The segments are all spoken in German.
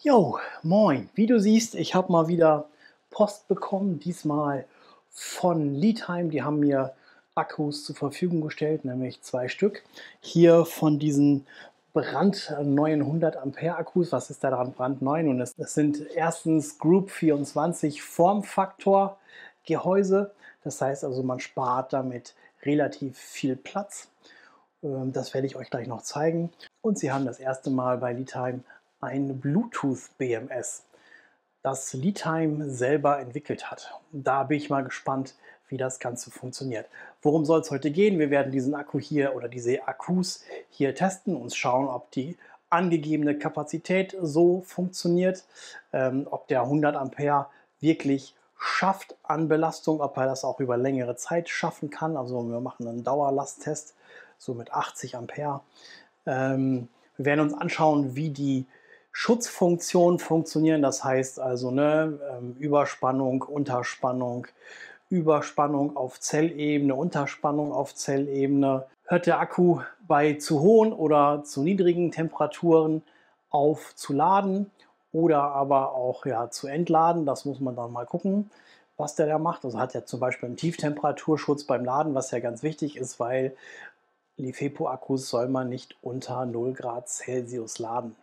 Jo, moin. Wie du siehst, ich habe mal wieder Post bekommen, diesmal von Leadtime. Die haben mir Akkus zur Verfügung gestellt, nämlich zwei Stück. Hier von diesen brandneuen 100 Ampere Akkus. Was ist da dran brandneu? Und es, sind erstens Group 24 Formfaktor Gehäuse. Das heißt also, man spart damit relativ viel Platz. Ähm, das werde ich euch gleich noch zeigen. Und sie haben das erste Mal bei Leadtime ein Bluetooth BMS, das Leadtime selber entwickelt hat. Da bin ich mal gespannt, wie das Ganze funktioniert. Worum soll es heute gehen? Wir werden diesen Akku hier oder diese Akkus hier testen, und schauen, ob die angegebene Kapazität so funktioniert, ähm, ob der 100 Ampere wirklich schafft an Belastung, ob er das auch über längere Zeit schaffen kann. Also wir machen einen Dauerlasttest, so mit 80 Ampere. Ähm, wir werden uns anschauen, wie die Schutzfunktionen funktionieren. Das heißt also ne, ähm, Überspannung, Unterspannung, Überspannung auf Zellebene, Unterspannung auf Zellebene. Hört der Akku bei zu hohen oder zu niedrigen Temperaturen auf zu laden oder aber auch ja, zu entladen. Das muss man dann mal gucken, was der da macht. Also hat er zum Beispiel einen Tieftemperaturschutz beim Laden, was ja ganz wichtig ist, weil LiFePO-Akkus soll man nicht unter 0 Grad Celsius laden.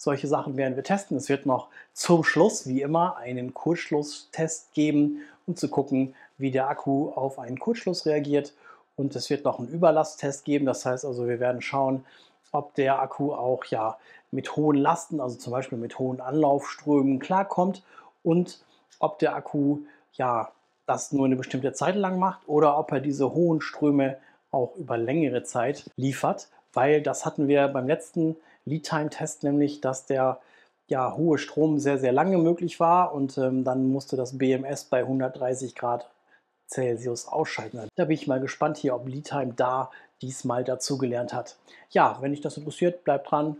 Solche Sachen werden wir testen. Es wird noch zum Schluss, wie immer, einen Kurzschlusstest geben, um zu gucken, wie der Akku auf einen Kurzschluss reagiert. Und es wird noch einen Überlasttest geben. Das heißt also, wir werden schauen, ob der Akku auch ja mit hohen Lasten, also zum Beispiel mit hohen Anlaufströmen klarkommt und ob der Akku ja das nur eine bestimmte Zeit lang macht oder ob er diese hohen Ströme auch über längere Zeit liefert, weil das hatten wir beim letzten Lead-Time-Test, nämlich dass der ja, hohe Strom sehr, sehr lange möglich war und ähm, dann musste das BMS bei 130 Grad Celsius ausschalten. Da bin ich mal gespannt hier, ob Lead-Time da diesmal dazugelernt hat. Ja, wenn dich das interessiert, bleib dran.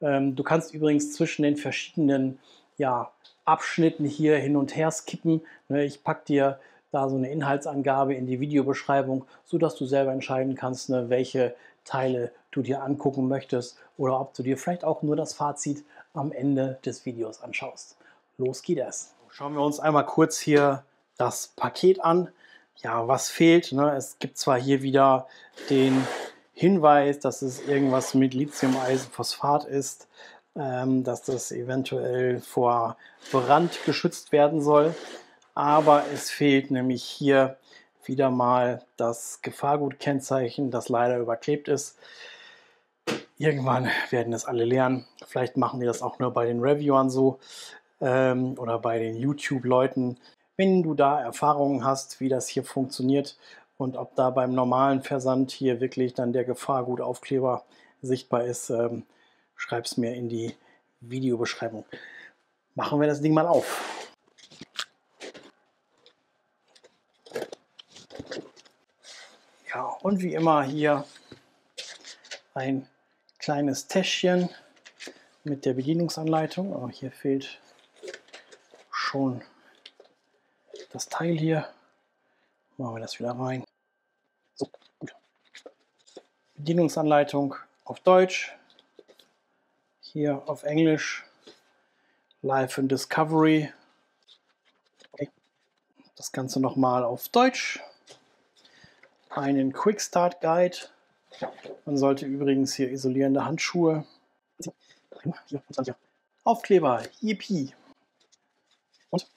Ähm, du kannst übrigens zwischen den verschiedenen ja, Abschnitten hier hin und her skippen. Ne, ich packe dir da so eine Inhaltsangabe in die Videobeschreibung, sodass du selber entscheiden kannst, ne, welche Teile du dir angucken möchtest oder ob du dir vielleicht auch nur das Fazit am Ende des Videos anschaust. Los geht es. Schauen wir uns einmal kurz hier das Paket an. Ja, was fehlt? Ne? Es gibt zwar hier wieder den Hinweis, dass es irgendwas mit Lithium-Eisenphosphat ist, ähm, dass das eventuell vor Brand geschützt werden soll. Aber es fehlt nämlich hier wieder mal das Gefahrgutkennzeichen, das leider überklebt ist. Irgendwann werden es alle lernen. Vielleicht machen die das auch nur bei den Reviewern so ähm, oder bei den YouTube-Leuten. Wenn du da Erfahrungen hast, wie das hier funktioniert und ob da beim normalen Versand hier wirklich dann der Gefahrgutaufkleber sichtbar ist, ähm, schreib es mir in die Videobeschreibung. Machen wir das Ding mal auf. Ja, und wie immer hier ein kleines Täschchen mit der Bedienungsanleitung. Aber hier fehlt schon das Teil hier. Machen wir das wieder rein. So. Bedienungsanleitung auf Deutsch. Hier auf Englisch. Live and Discovery. Okay. Das Ganze nochmal auf Deutsch einen Quick Start Guide. Man sollte übrigens hier isolierende Handschuhe. Aufkleber, Yippie. Und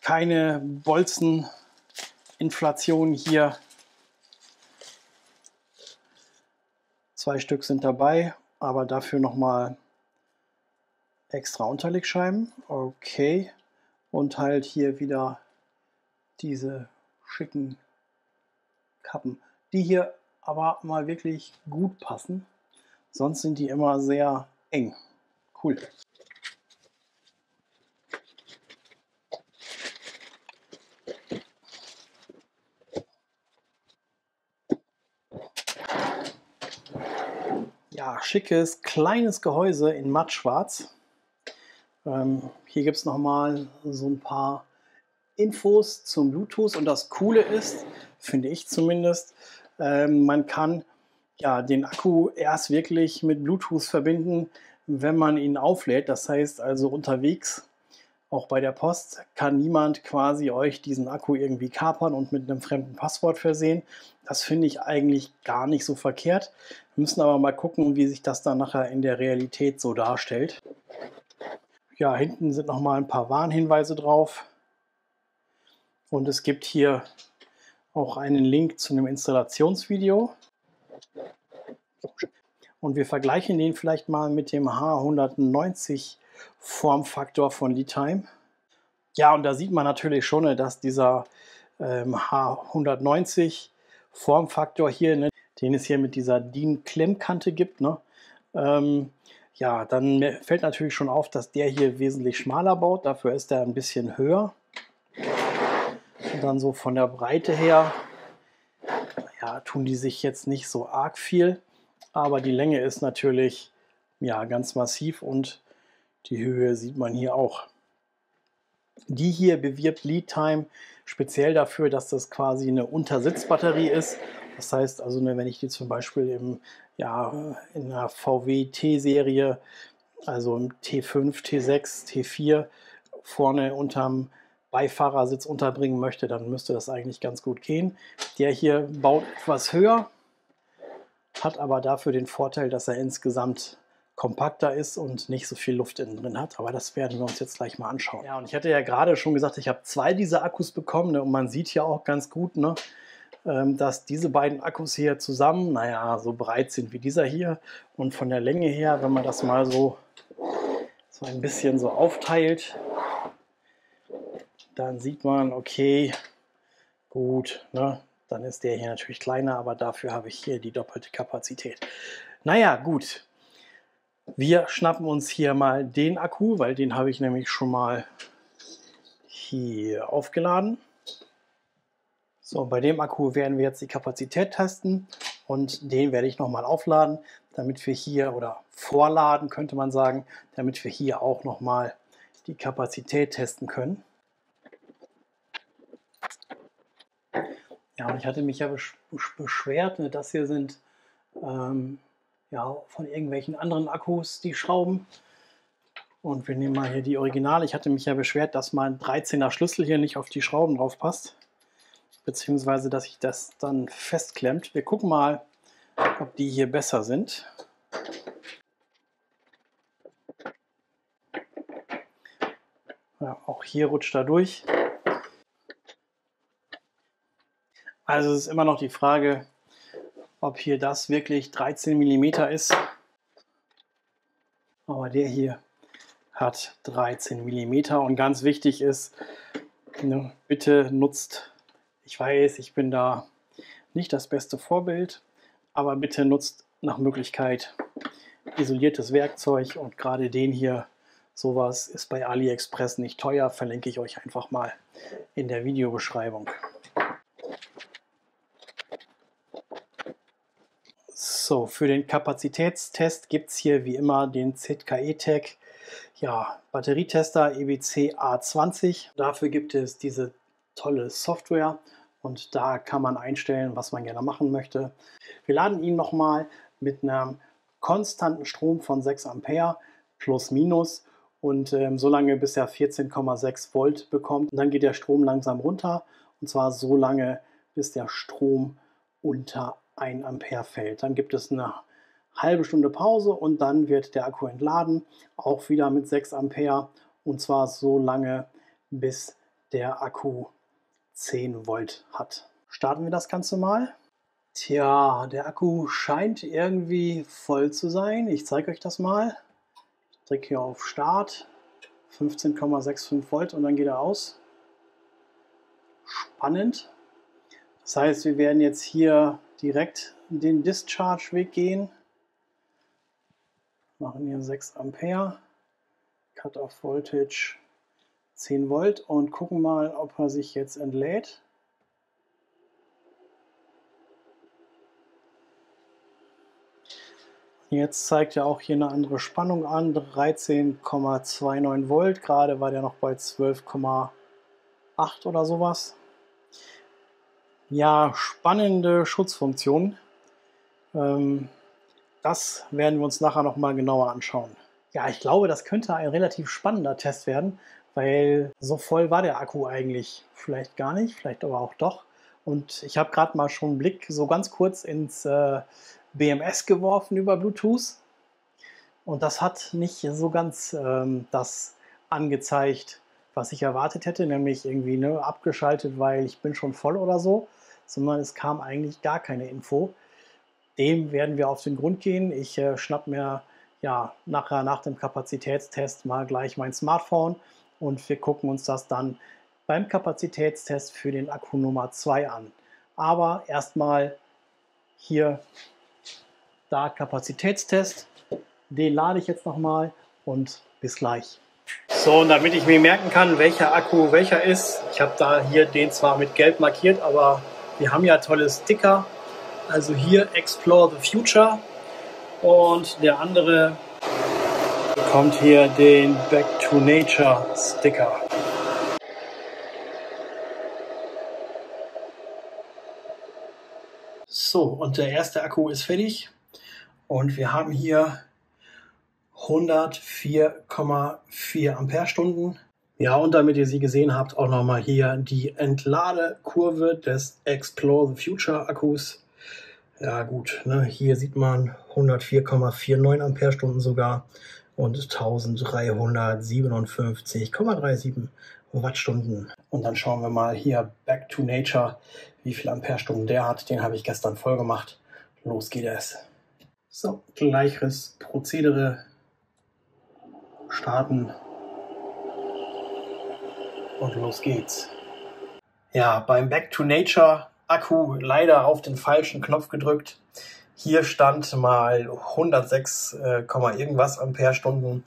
keine Bolzeninflation hier. Zwei Stück sind dabei, aber dafür nochmal extra Unterlegscheiben. Okay. Und halt hier wieder diese schicken Kappen, die hier aber mal wirklich gut passen. Sonst sind die immer sehr eng. Cool. Ja, schickes, kleines Gehäuse in mattschwarz. Ähm, hier gibt es nochmal so ein paar Infos zum Bluetooth und das Coole ist, finde ich zumindest, ähm, man kann ja den Akku erst wirklich mit Bluetooth verbinden, wenn man ihn auflädt. Das heißt also unterwegs, auch bei der Post, kann niemand quasi euch diesen Akku irgendwie kapern und mit einem fremden Passwort versehen. Das finde ich eigentlich gar nicht so verkehrt. Wir müssen aber mal gucken, wie sich das dann nachher in der Realität so darstellt. Ja, hinten sind noch mal ein paar Warnhinweise drauf. Und es gibt hier auch einen Link zu einem Installationsvideo. Und wir vergleichen den vielleicht mal mit dem H190 Formfaktor von LeadTime. Ja, und da sieht man natürlich schon, dass dieser ähm, H190 Formfaktor hier, ne, den es hier mit dieser DIN-Klemmkante gibt, ne, ähm, ja, dann fällt natürlich schon auf, dass der hier wesentlich schmaler baut. Dafür ist er ein bisschen höher. Dann so von der Breite her, ja, tun die sich jetzt nicht so arg viel. Aber die Länge ist natürlich ja, ganz massiv und die Höhe sieht man hier auch. Die hier bewirbt LeadTime speziell dafür, dass das quasi eine Untersitzbatterie ist. Das heißt also, ne, wenn ich die zum Beispiel im, ja, in einer VW T-Serie, also im T5, T6, T4 vorne unterm Beifahrersitz unterbringen möchte, dann müsste das eigentlich ganz gut gehen. Der hier baut etwas höher, hat aber dafür den Vorteil, dass er insgesamt kompakter ist und nicht so viel Luft innen drin hat. Aber das werden wir uns jetzt gleich mal anschauen. Ja, und ich hatte ja gerade schon gesagt, ich habe zwei dieser Akkus bekommen ne, und man sieht hier auch ganz gut, ne, ähm, dass diese beiden Akkus hier zusammen, naja, so breit sind wie dieser hier und von der Länge her, wenn man das mal so, so ein bisschen so aufteilt, dann sieht man, okay, gut, ne, dann ist der hier natürlich kleiner, aber dafür habe ich hier die doppelte Kapazität. Naja, gut. Wir schnappen uns hier mal den Akku, weil den habe ich nämlich schon mal hier aufgeladen. So, bei dem Akku werden wir jetzt die Kapazität testen und den werde ich nochmal aufladen, damit wir hier, oder vorladen könnte man sagen, damit wir hier auch nochmal die Kapazität testen können. Ja, und ich hatte mich ja beschwert, ne, das hier sind ähm, ja, von irgendwelchen anderen Akkus die Schrauben. Und wir nehmen mal hier die Originale. Ich hatte mich ja beschwert, dass mein 13er Schlüssel hier nicht auf die Schrauben drauf passt. Beziehungsweise, dass sich das dann festklemmt. Wir gucken mal, ob die hier besser sind. Ja, auch hier rutscht er durch. Also es ist immer noch die Frage, ob hier das wirklich 13 mm ist. Aber der hier hat 13 mm und ganz wichtig ist, ne, bitte nutzt, ich weiß, ich bin da nicht das beste Vorbild, aber bitte nutzt nach Möglichkeit isoliertes Werkzeug und gerade den hier, sowas ist bei AliExpress nicht teuer, verlinke ich euch einfach mal in der Videobeschreibung. So, für den Kapazitätstest gibt es hier wie immer den ZKE-Tech ja, Batterietester EBC A20. Dafür gibt es diese tolle Software und da kann man einstellen, was man gerne machen möchte. Wir laden ihn nochmal mit einem konstanten Strom von 6 Ampere plus minus und ähm, so lange bis er 14,6 Volt bekommt. Und dann geht der Strom langsam runter und zwar so lange, bis der Strom unter 1 Ampere fällt. Dann gibt es eine halbe Stunde Pause und dann wird der Akku entladen, auch wieder mit 6 Ampere und zwar so lange, bis der Akku 10 Volt hat. Starten wir das Ganze mal. Tja, der Akku scheint irgendwie voll zu sein. Ich zeige euch das mal. Ich drücke hier auf Start. 15,65 Volt und dann geht er aus. Spannend. Das heißt, wir werden jetzt hier direkt den Discharge-Weg gehen. Machen hier 6 Ampere, Cut-off Voltage 10 Volt und gucken mal, ob er sich jetzt entlädt. Jetzt zeigt er auch hier eine andere Spannung an, 13,29 Volt. Gerade war der noch bei 12,8 oder sowas ja, spannende Schutzfunktion. Ähm, das werden wir uns nachher noch mal genauer anschauen. Ja, ich glaube, das könnte ein relativ spannender Test werden, weil so voll war der Akku eigentlich vielleicht gar nicht, vielleicht aber auch doch. Und ich habe gerade mal schon einen Blick so ganz kurz ins äh, BMS geworfen über Bluetooth. Und das hat nicht so ganz ähm, das angezeigt, was ich erwartet hätte, nämlich irgendwie ne, abgeschaltet, weil ich bin schon voll oder so, sondern es kam eigentlich gar keine Info. Dem werden wir auf den Grund gehen. Ich äh, schnapp mir ja nachher nach dem Kapazitätstest mal gleich mein Smartphone und wir gucken uns das dann beim Kapazitätstest für den Akku Nummer 2 an. Aber erstmal hier da Kapazitätstest. Den lade ich jetzt nochmal und bis gleich. So, und damit ich mir merken kann, welcher Akku welcher ist, ich habe da hier den zwar mit gelb markiert, aber wir haben ja tolle Sticker. Also hier Explore the Future und der andere bekommt hier den Back to Nature Sticker. So, und der erste Akku ist fertig. Und wir haben hier 104,4 Ampere-Stunden. Ja, und damit ihr sie gesehen habt, auch nochmal hier die Entladekurve des Explore the Future Akkus. Ja gut, ne, hier sieht man 104,49 Ampere-Stunden sogar und 1357,37 Wattstunden. Und dann schauen wir mal hier Back to Nature, wie viel Ampere-Stunden der hat. Den habe ich gestern voll gemacht. Los geht es. So, gleiches Prozedere. Starten. Und los geht's. Ja, beim Back to Nature Akku leider auf den falschen Knopf gedrückt. Hier stand mal 106, äh, irgendwas Ampere-Stunden.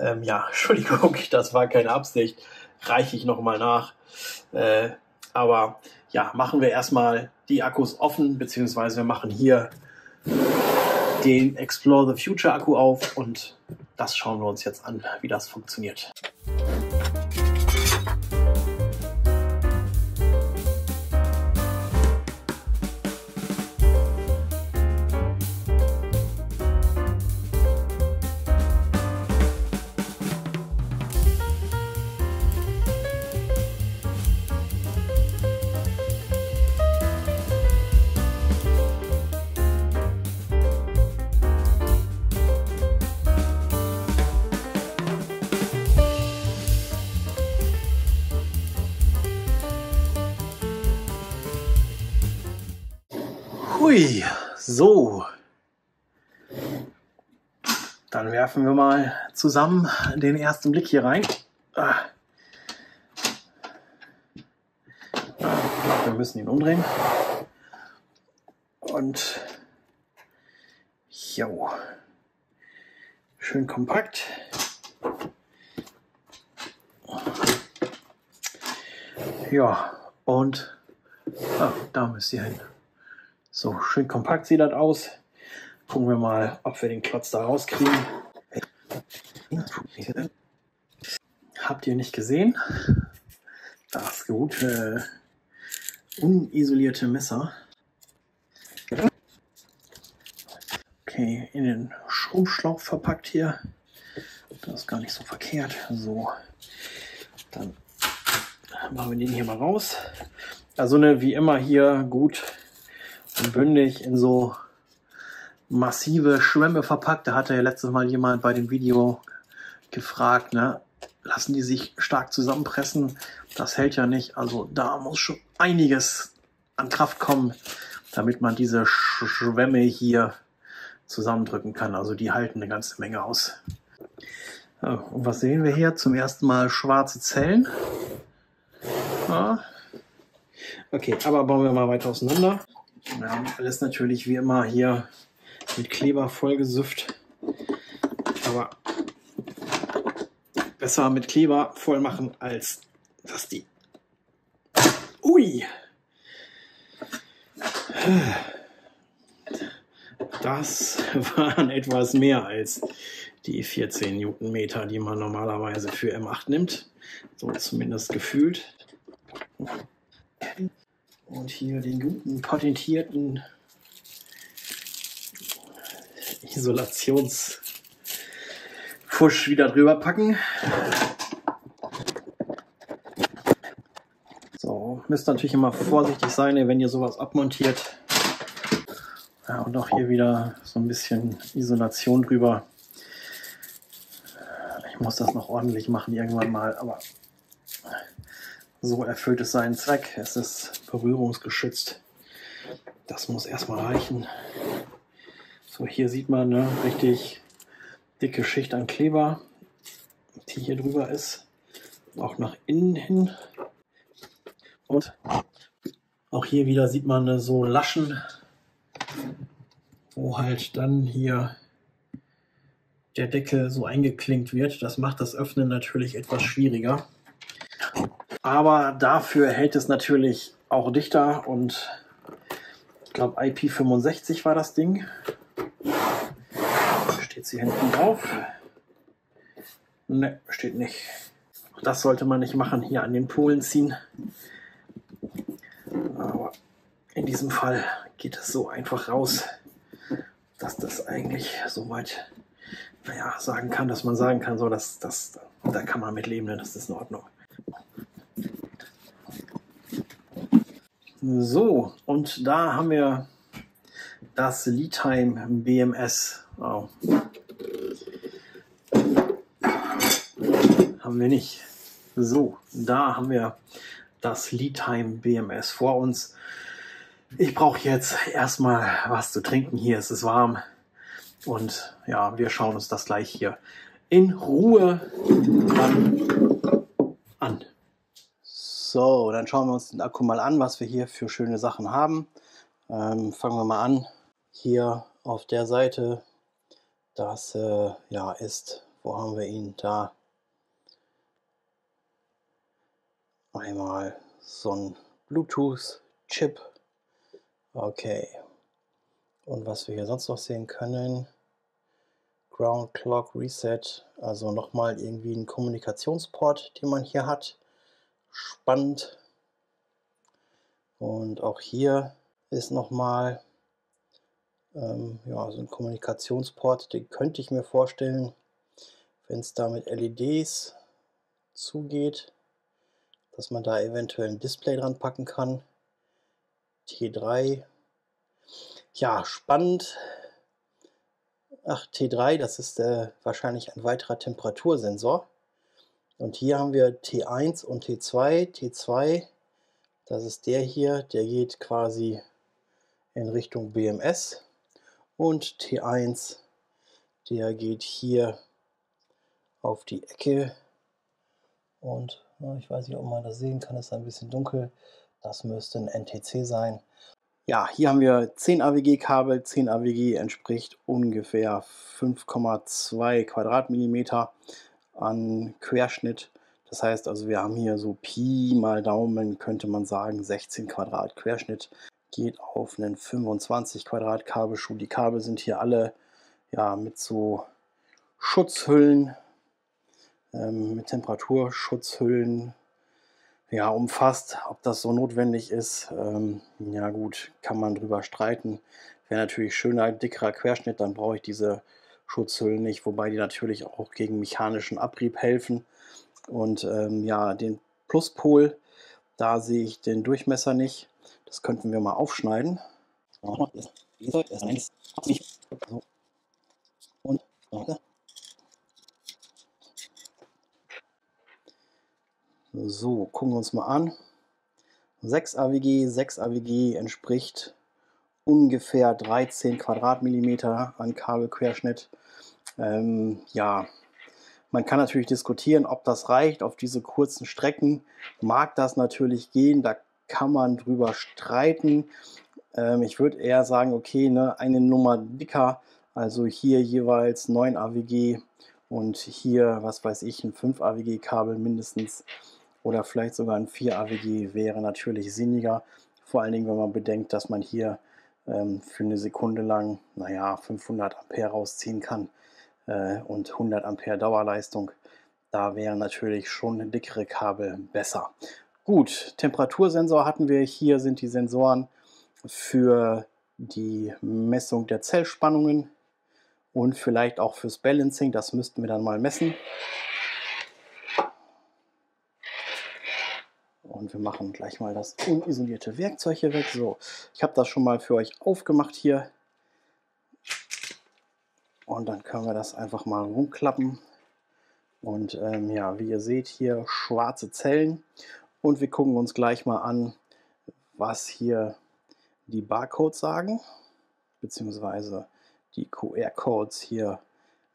Ähm, ja, Entschuldigung, das war keine Absicht. Reiche ich nochmal nach. Äh, aber ja, machen wir erstmal die Akkus offen, beziehungsweise wir machen hier den Explore the Future Akku auf und das schauen wir uns jetzt an, wie das funktioniert. So. Dann werfen wir mal zusammen den ersten Blick hier rein. Ah. Wir müssen ihn umdrehen. Und jo. Schön kompakt. Ja, und ah, da müsst ihr hin. So, schön kompakt sieht das aus. Gucken wir mal, ob wir den Klotz da rauskriegen. Habt ihr nicht gesehen? Das gute unisolierte Messer. Okay, in den Schrumpfschlauch verpackt hier. Das ist gar nicht so verkehrt. So, dann machen wir den hier mal raus. Also ne, wie immer hier gut bündig in so massive Schwämme verpackt. Da hatte ja letztes Mal jemand bei dem Video gefragt, ne? lassen die sich stark zusammenpressen? Das hält ja nicht. Also da muss schon einiges an Kraft kommen, damit man diese Schwämme hier zusammendrücken kann. Also die halten eine ganze Menge aus. Und was sehen wir hier? Zum ersten Mal schwarze Zellen. Ja. Okay, aber bauen wir mal weiter auseinander. Wir haben alles natürlich wie immer hier mit Kleber vollgesüfft. Aber besser mit Kleber voll machen, als dass die. Ui! Das waren etwas mehr als die 14 Newtonmeter, die man normalerweise für M8 nimmt. So zumindest gefühlt. Und hier den guten patentierten Isolations Fusch wieder drüber packen. So, müsst natürlich immer vorsichtig sein, wenn ihr sowas abmontiert. Ja, und auch hier wieder so ein bisschen Isolation drüber. Ich muss das noch ordentlich machen irgendwann mal, aber so erfüllt es seinen Zweck. Es ist berührungsgeschützt. Das muss erstmal reichen. So, hier sieht man eine richtig dicke Schicht an Kleber, die hier drüber ist. Auch nach innen hin. Und auch hier wieder sieht man so Laschen, wo halt dann hier der Deckel so eingeklinkt wird. Das macht das Öffnen natürlich etwas schwieriger. Aber dafür hält es natürlich auch dichter und ich glaube IP65 war das Ding. Steht sie hinten drauf? Ne, steht nicht. Das sollte man nicht machen, hier an den Polen ziehen. Aber in diesem Fall geht es so einfach raus, dass das eigentlich soweit, naja, sagen kann, dass man sagen kann, so, dass das, da kann man mit leben, ne? das ist in Ordnung. So, und da haben wir das Leadtime BMS. Oh. Haben wir nicht. So, da haben wir das Leadtime BMS vor uns. Ich brauche jetzt erstmal was zu trinken. Hier ist es warm. Und ja, wir schauen uns das gleich hier in Ruhe an. So, dann schauen wir uns den Akku mal an, was wir hier für schöne Sachen haben. Ähm, fangen wir mal an. Hier auf der Seite, das äh, ja ist, wo haben wir ihn? Da. Einmal so ein Bluetooth-Chip. Okay. Und was wir hier sonst noch sehen können, Ground Clock Reset, also nochmal irgendwie ein Kommunikationsport, den man hier hat spannend. Und auch hier ist nochmal ähm, ja, so ein Kommunikationsport, den könnte ich mir vorstellen, wenn es da mit LEDs zugeht, dass man da eventuell ein Display dran packen kann. T3. Ja, spannend. Ach, T3, das ist äh, wahrscheinlich ein weiterer Temperatursensor. Und hier haben wir T1 und T2. T2, das ist der hier, der geht quasi in Richtung BMS. Und T1, der geht hier auf die Ecke. Und ich weiß nicht, ob man das sehen kann, ist ein bisschen dunkel. Das müsste ein NTC sein. Ja, hier haben wir 10 AWG-Kabel. 10 AWG entspricht ungefähr 5,2 Quadratmillimeter an Querschnitt. Das heißt also, wir haben hier so Pi mal Daumen, könnte man sagen, 16 Quadrat Querschnitt. Geht auf einen 25 Quadrat Kabelschuh. Die Kabel sind hier alle ja, mit so Schutzhüllen, ähm, mit Temperaturschutzhüllen ja, umfasst. Ob das so notwendig ist, ähm, ja gut, kann man drüber streiten. Wäre natürlich schöner, dickerer Querschnitt, dann brauche ich diese Schutzhüllen nicht, wobei die natürlich auch gegen mechanischen Abrieb helfen. Und ähm, ja, den Pluspol, da sehe ich den Durchmesser nicht. Das könnten wir mal aufschneiden. Und so, gucken wir uns mal an. 6 AWG, 6 AWG entspricht ungefähr 13 Quadratmillimeter an Kabelquerschnitt. Ähm, ja, man kann natürlich diskutieren, ob das reicht auf diese kurzen Strecken. Mag das natürlich gehen, da kann man drüber streiten. Ähm, ich würde eher sagen, okay, ne, eine Nummer dicker, also hier jeweils 9 AWG und hier, was weiß ich, ein 5 AWG Kabel mindestens oder vielleicht sogar ein 4 AWG wäre natürlich sinniger. Vor allen Dingen, wenn man bedenkt, dass man hier ähm, für eine Sekunde lang, naja, 500 Ampere rausziehen kann äh, und 100 Ampere Dauerleistung. Da wären natürlich schon dickere Kabel besser. Gut, Temperatursensor hatten wir. Hier sind die Sensoren für die Messung der Zellspannungen und vielleicht auch fürs Balancing. Das müssten wir dann mal messen. Und wir machen gleich mal das unisolierte Werkzeug hier weg. So, ich habe das schon mal für euch aufgemacht hier. Und dann können wir das einfach mal rumklappen. Und ähm, ja, wie ihr seht hier schwarze Zellen. Und wir gucken uns gleich mal an, was hier die Barcodes sagen, beziehungsweise die QR-Codes hier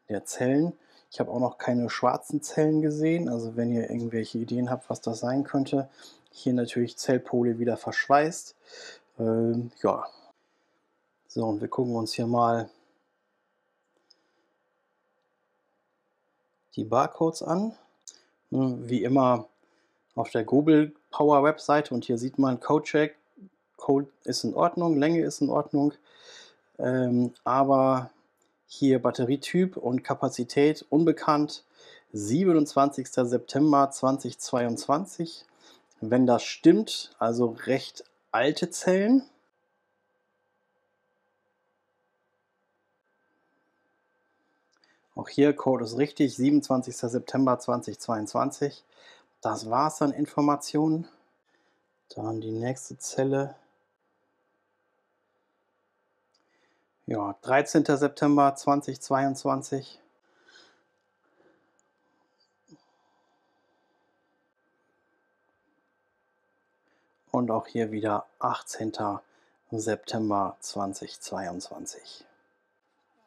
der Zellen. Ich habe auch noch keine schwarzen Zellen gesehen, also wenn ihr irgendwelche Ideen habt, was das sein könnte. Hier natürlich Zellpole wieder verschweißt. Ähm, ja. So, und wir gucken uns hier mal die Barcodes an. Hm, wie immer auf der Google Power Webseite und hier sieht man Codecheck. Code ist in Ordnung, Länge ist in Ordnung, ähm, aber hier Batterietyp und Kapazität unbekannt. 27. September 2022. Wenn das stimmt, also recht alte Zellen. Auch hier Code ist richtig, 27. September 2022. Das war es an Informationen. Dann die nächste Zelle. Ja, 13. September 2022. Und auch hier wieder 18. September 2022.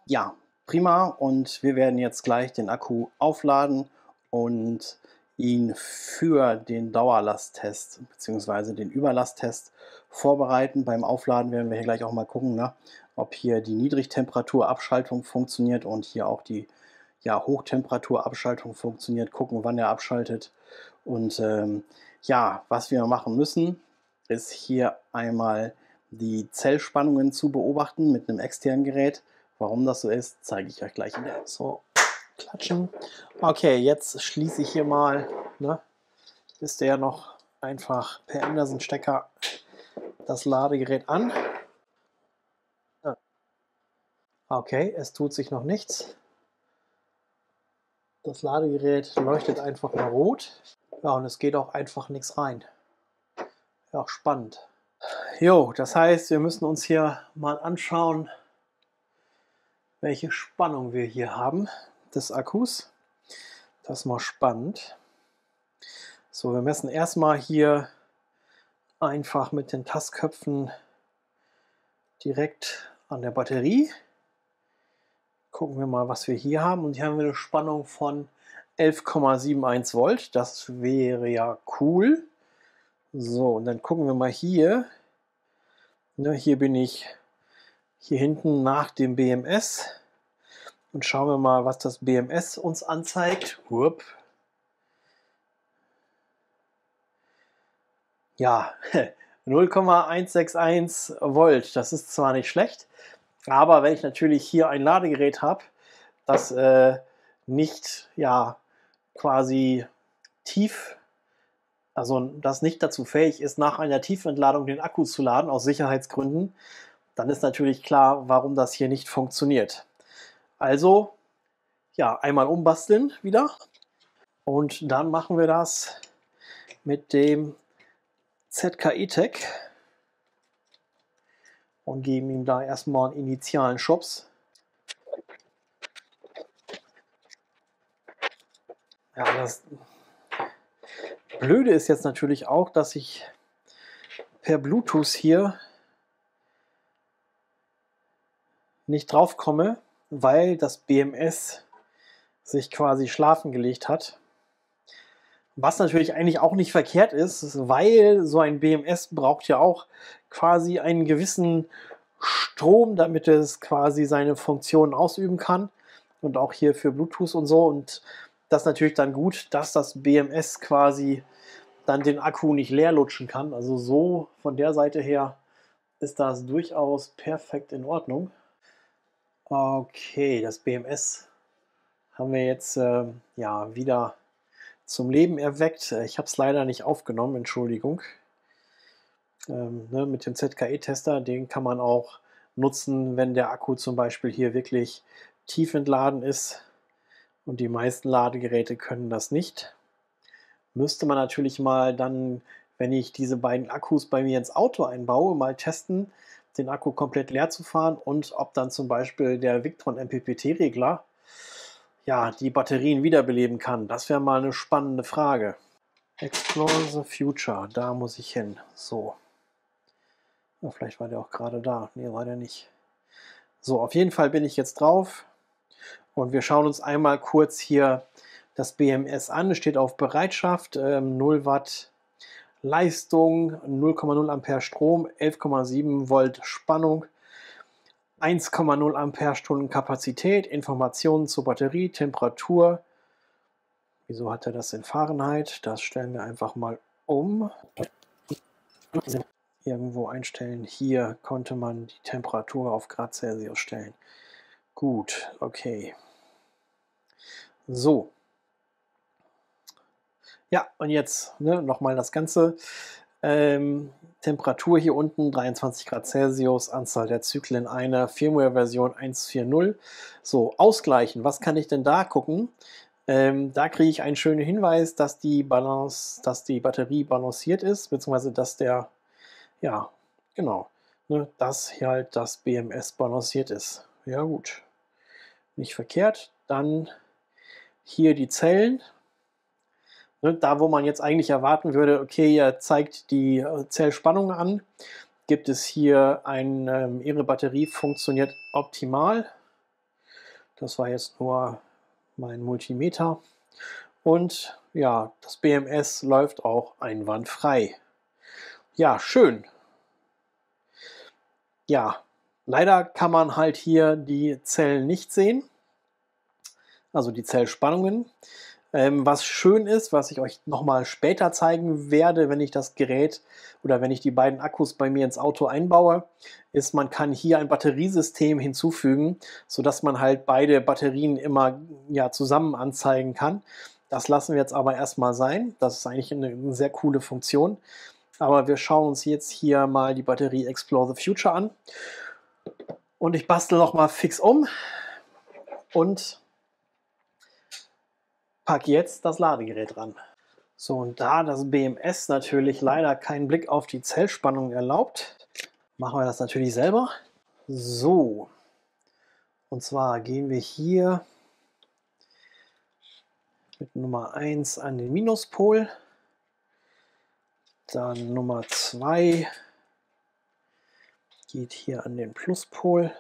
Ja, prima. Und wir werden jetzt gleich den Akku aufladen und ihn für den Dauerlasttest bzw. den Überlasttest vorbereiten. Beim Aufladen werden wir hier gleich auch mal gucken, ne, ob hier die Niedrigtemperaturabschaltung funktioniert und hier auch die ja, Hochtemperaturabschaltung funktioniert. Gucken, wann er abschaltet. Und ähm, ja, was wir machen müssen, ist hier einmal die Zellspannungen zu beobachten mit einem externen Gerät. Warum das so ist, zeige ich euch gleich in der. So, klatschen. Okay, jetzt schließe ich hier mal, ne, ist der noch einfach per Anderson-Stecker das Ladegerät an. Okay, es tut sich noch nichts. Das Ladegerät leuchtet einfach mal rot. Ja, und es geht auch einfach nichts rein. Ja, spannend. Jo, das heißt, wir müssen uns hier mal anschauen, welche Spannung wir hier haben des Akkus. Das ist mal spannend. So, wir messen erstmal hier einfach mit den Tastköpfen direkt an der Batterie. Gucken wir mal, was wir hier haben. Und hier haben wir eine Spannung von 11,71 Volt. Das wäre ja cool. So, und dann gucken wir mal hier. Ne, hier bin ich hier hinten nach dem BMS. Und schauen wir mal, was das BMS uns anzeigt. Hup. Ja, 0,161 Volt. Das ist zwar nicht schlecht, aber wenn ich natürlich hier ein Ladegerät habe, das äh, nicht ja quasi tief, also das nicht dazu fähig ist, nach einer Tiefentladung den Akku zu laden, aus Sicherheitsgründen, dann ist natürlich klar, warum das hier nicht funktioniert. Also, ja, einmal umbasteln wieder. Und dann machen wir das mit dem ZKE-Tech und geben ihm da erstmal einen initialen Schubs. Ja, das Blöde ist jetzt natürlich auch, dass ich per Bluetooth hier nicht drauf komme, weil das BMS sich quasi schlafen gelegt hat. Was natürlich eigentlich auch nicht verkehrt ist, weil so ein BMS braucht ja auch quasi einen gewissen Strom, damit es quasi seine Funktion ausüben kann. Und auch hier für Bluetooth und so. Und das ist natürlich dann gut, dass das BMS quasi dann den Akku nicht leer lutschen kann. Also so von der Seite her ist das durchaus perfekt in Ordnung. Okay, das BMS haben wir jetzt äh, ja wieder zum Leben erweckt. Ich habe es leider nicht aufgenommen, Entschuldigung. Ähm, ne, mit dem ZKE-Tester, den kann man auch nutzen, wenn der Akku zum Beispiel hier wirklich tief entladen ist und die meisten Ladegeräte können das nicht. Müsste man natürlich mal dann, wenn ich diese beiden Akkus bei mir ins Auto einbaue, mal testen, den Akku komplett leer zu fahren und ob dann zum Beispiel der Victron MPPT-Regler ja, die Batterien wiederbeleben kann. Das wäre mal eine spannende Frage. Explore the Future, da muss ich hin. So. Ja, vielleicht war der auch gerade da. Nee, war der nicht. So, auf jeden Fall bin ich jetzt drauf. Und wir schauen uns einmal kurz hier das BMS an. Es steht auf Bereitschaft, ähm, 0 Watt Leistung, 0,0 Ampere Strom, 11,7 Volt Spannung, 1,0 Ampere-Stunden Kapazität, Informationen zur Batterie, Temperatur. Wieso hat er das in Fahrenheit? Das stellen wir einfach mal um. Irgendwo einstellen. Hier konnte man die Temperatur auf Grad Celsius stellen. Gut, okay. So. Ja, und jetzt ne, nochmal das Ganze. Ähm, Temperatur hier unten 23 Grad Celsius, Anzahl der Zyklen eine, Firmware-Version 1.4.0. So, ausgleichen, was kann ich denn da gucken? Ähm, da kriege ich einen schönen Hinweis, dass die Balance, dass die Batterie balanciert ist, beziehungsweise dass der, ja, genau, ne, dass hier halt das BMS balanciert ist. Ja gut, nicht verkehrt. Dann hier die Zellen, da, wo man jetzt eigentlich erwarten würde, okay, er zeigt die äh, Zellspannung an, gibt es hier ein, ähm, Ihre Batterie funktioniert optimal. Das war jetzt nur mein Multimeter. Und ja, das BMS läuft auch einwandfrei. Ja, schön. Ja, leider kann man halt hier die Zellen nicht sehen, also die Zellspannungen. Ähm, was schön ist, was ich euch nochmal später zeigen werde, wenn ich das Gerät oder wenn ich die beiden Akkus bei mir ins Auto einbaue, ist, man kann hier ein Batteriesystem hinzufügen, sodass man halt beide Batterien immer ja, zusammen anzeigen kann. Das lassen wir jetzt aber erstmal sein. Das ist eigentlich eine, eine sehr coole Funktion. Aber wir schauen uns jetzt hier mal die Batterie Explore the Future an. Und ich bastel nochmal fix um und pack jetzt das Ladegerät ran. So, und da das BMS natürlich leider keinen Blick auf die Zellspannung erlaubt, machen wir das natürlich selber. So, und zwar gehen wir hier mit Nummer 1 an den Minuspol, dann Nummer 2 geht hier an den Pluspol.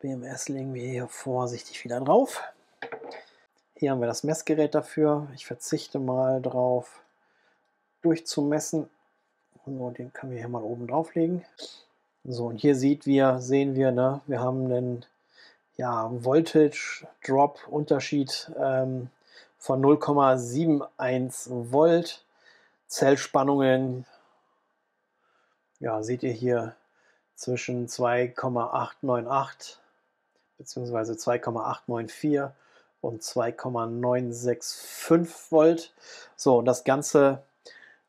BMS legen wir hier vorsichtig wieder drauf. Hier haben wir das Messgerät dafür. Ich verzichte mal drauf durchzumessen. So, den können wir hier mal oben drauflegen. So, und hier sieht wir, sehen wir, ne, wir haben einen ja, Voltage-Drop-Unterschied ähm, von 0,71 Volt. Zellspannungen, ja, seht ihr hier zwischen 2,898 beziehungsweise 2,894 und 2,965 Volt. So, und das Ganze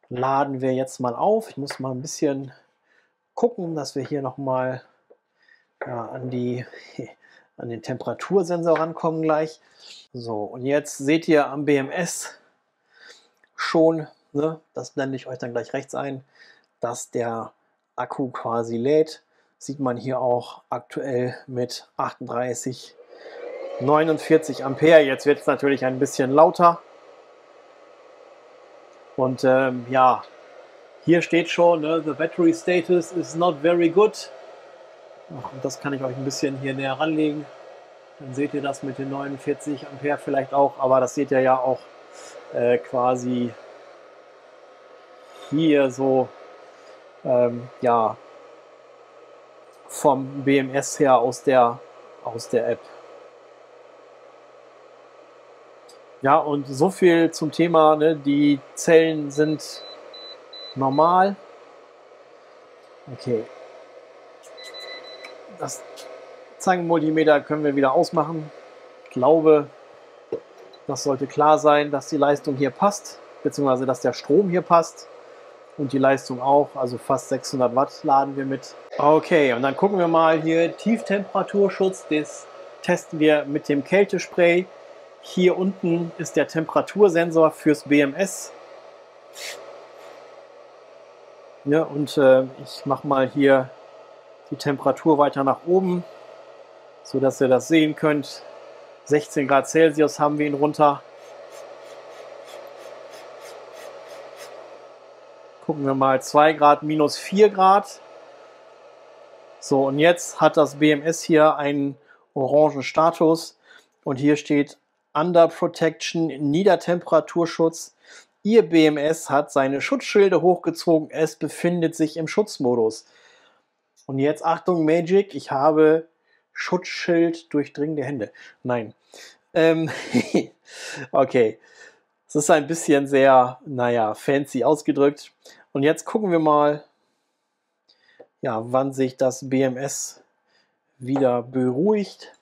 laden wir jetzt mal auf. Ich muss mal ein bisschen gucken, dass wir hier nochmal ja, an, an den Temperatursensor rankommen gleich. So, und jetzt seht ihr am BMS schon, ne, das blende ich euch dann gleich rechts ein, dass der Akku quasi lädt sieht man hier auch aktuell mit 38, 49 Ampere. Jetzt wird es natürlich ein bisschen lauter. Und ähm, ja, hier steht schon, ne, the battery status is not very good. Und das kann ich euch ein bisschen hier näher ranlegen. Dann seht ihr das mit den 49 Ampere vielleicht auch, aber das seht ihr ja auch äh, quasi hier so, ähm, ja, vom BMS her aus der, aus der App. Ja, und so viel zum Thema, ne, die Zellen sind normal. Okay. Das Zangenmultimeter können wir wieder ausmachen. Ich glaube, das sollte klar sein, dass die Leistung hier passt, beziehungsweise dass der Strom hier passt. und die Leistung auch, also fast 600 Watt laden wir mit. Okay, und dann gucken wir mal hier Tieftemperaturschutz, das testen wir mit dem Kältespray. Hier unten ist der Temperatursensor fürs BMS. Ja, und äh, ich mache mal hier die Temperatur weiter nach oben, so dass ihr das sehen könnt. 16 Grad Celsius haben wir ihn runter. Gucken wir mal 2 Grad minus 4 Grad. So, und jetzt hat das BMS hier einen orangen Status und hier steht Under Protection, Niedertemperaturschutz. Ihr BMS hat seine Schutzschilde hochgezogen, es befindet sich im Schutzmodus. Und jetzt Achtung Magic, ich habe Schutzschild durchdringende Hände. Nein. Ähm, okay. Es ist ein bisschen sehr, naja, fancy ausgedrückt. Und jetzt gucken wir mal, ja, wann sich das BMS wieder beruhigt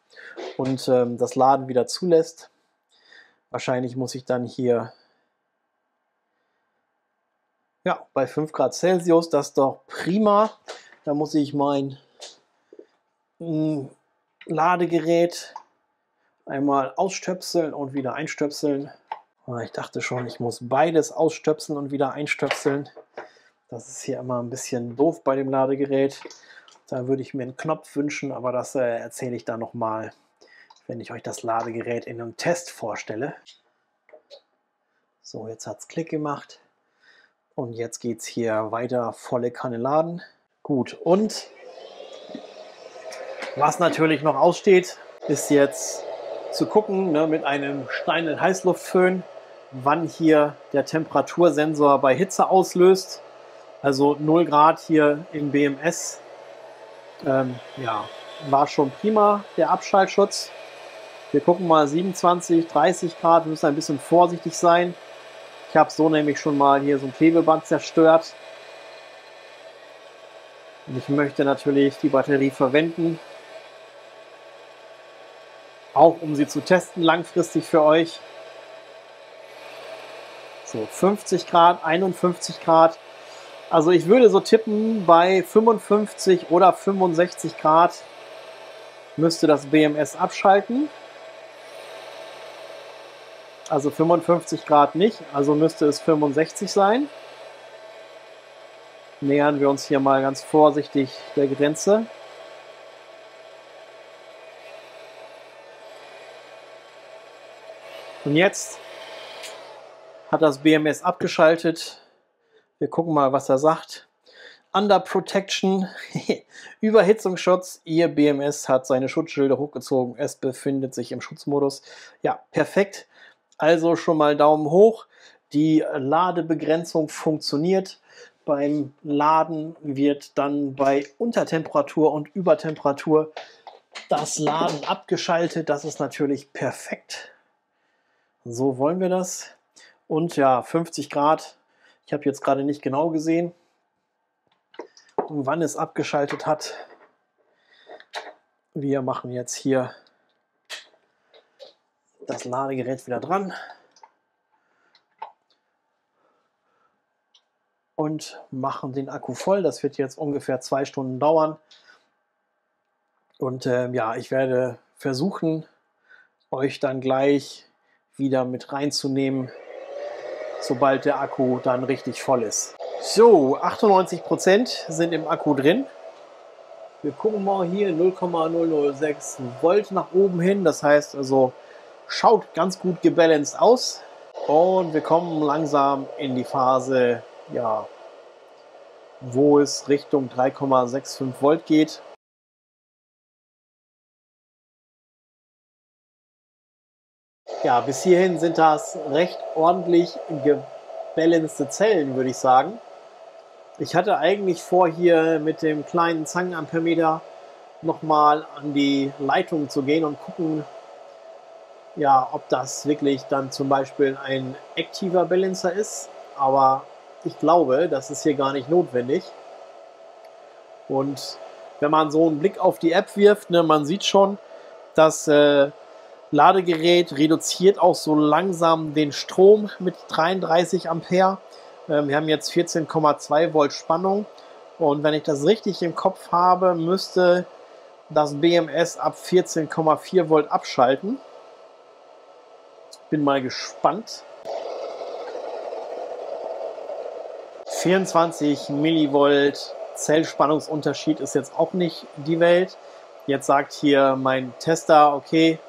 und ähm, das Laden wieder zulässt. Wahrscheinlich muss ich dann hier ja, bei 5 Grad Celsius, das ist doch prima. Da muss ich mein mm, Ladegerät einmal ausstöpseln und wieder einstöpseln. Ah, ich dachte schon, ich muss beides ausstöpseln und wieder einstöpseln. Das ist hier immer ein bisschen doof bei dem Ladegerät. Da würde ich mir einen Knopf wünschen, aber das äh, erzähle ich dann nochmal, wenn ich euch das Ladegerät in einem Test vorstelle. So, jetzt hat es Klick gemacht. Und jetzt geht es hier weiter volle Kanne laden. Gut, und was natürlich noch aussteht, ist jetzt zu gucken ne, mit einem Stein- Heißluftföhn, wann hier der Temperatursensor bei Hitze auslöst. Also 0 Grad hier im BMS. Ähm, ja, war schon prima, der Abschaltschutz. Wir gucken mal 27, 30 Grad, wir müssen ein bisschen vorsichtig sein. Ich habe so nämlich schon mal hier so ein Klebeband zerstört. Und ich möchte natürlich die Batterie verwenden, auch um sie zu testen langfristig für euch. So 50 Grad, 51 Grad. Also ich würde so tippen, bei 55 oder 65 Grad müsste das BMS abschalten. Also 55 Grad nicht, also müsste es 65 sein. Nähern wir uns hier mal ganz vorsichtig der Grenze. Und jetzt hat das BMS abgeschaltet. Wir gucken mal, was er sagt. Under Protection, Überhitzungsschutz. Ihr BMS hat seine Schutzschilder hochgezogen. Es befindet sich im Schutzmodus. Ja, perfekt. Also schon mal Daumen hoch. Die Ladebegrenzung funktioniert. Beim Laden wird dann bei Untertemperatur und Übertemperatur das Laden abgeschaltet. Das ist natürlich perfekt. So wollen wir das. Und ja, 50 Grad ich habe jetzt gerade nicht genau gesehen, wann es abgeschaltet hat. Wir machen jetzt hier das Ladegerät wieder dran. Und machen den Akku voll. Das wird jetzt ungefähr zwei Stunden dauern. Und äh, ja, ich werde versuchen, euch dann gleich wieder mit reinzunehmen sobald der Akku dann richtig voll ist. So, 98% sind im Akku drin. Wir gucken mal hier 0,006 Volt nach oben hin. Das heißt also, schaut ganz gut gebalanced aus. Und wir kommen langsam in die Phase, ja, wo es Richtung 3,65 Volt geht. Ja, bis hierhin sind das recht ordentlich gebalancete Zellen, würde ich sagen. Ich hatte eigentlich vor, hier mit dem kleinen Zangenampermeter nochmal an die Leitung zu gehen und gucken, ja, ob das wirklich dann zum Beispiel ein aktiver Balancer ist. Aber ich glaube, das ist hier gar nicht notwendig. Und wenn man so einen Blick auf die App wirft, ne, man sieht schon, dass äh, Ladegerät reduziert auch so langsam den Strom mit 33 Ampere. Ähm, wir haben jetzt 14,2 Volt Spannung und wenn ich das richtig im Kopf habe, müsste das BMS ab 14,4 Volt abschalten. Bin mal gespannt. 24 Millivolt Zellspannungsunterschied ist jetzt auch nicht die Welt. Jetzt sagt hier mein Tester, okay,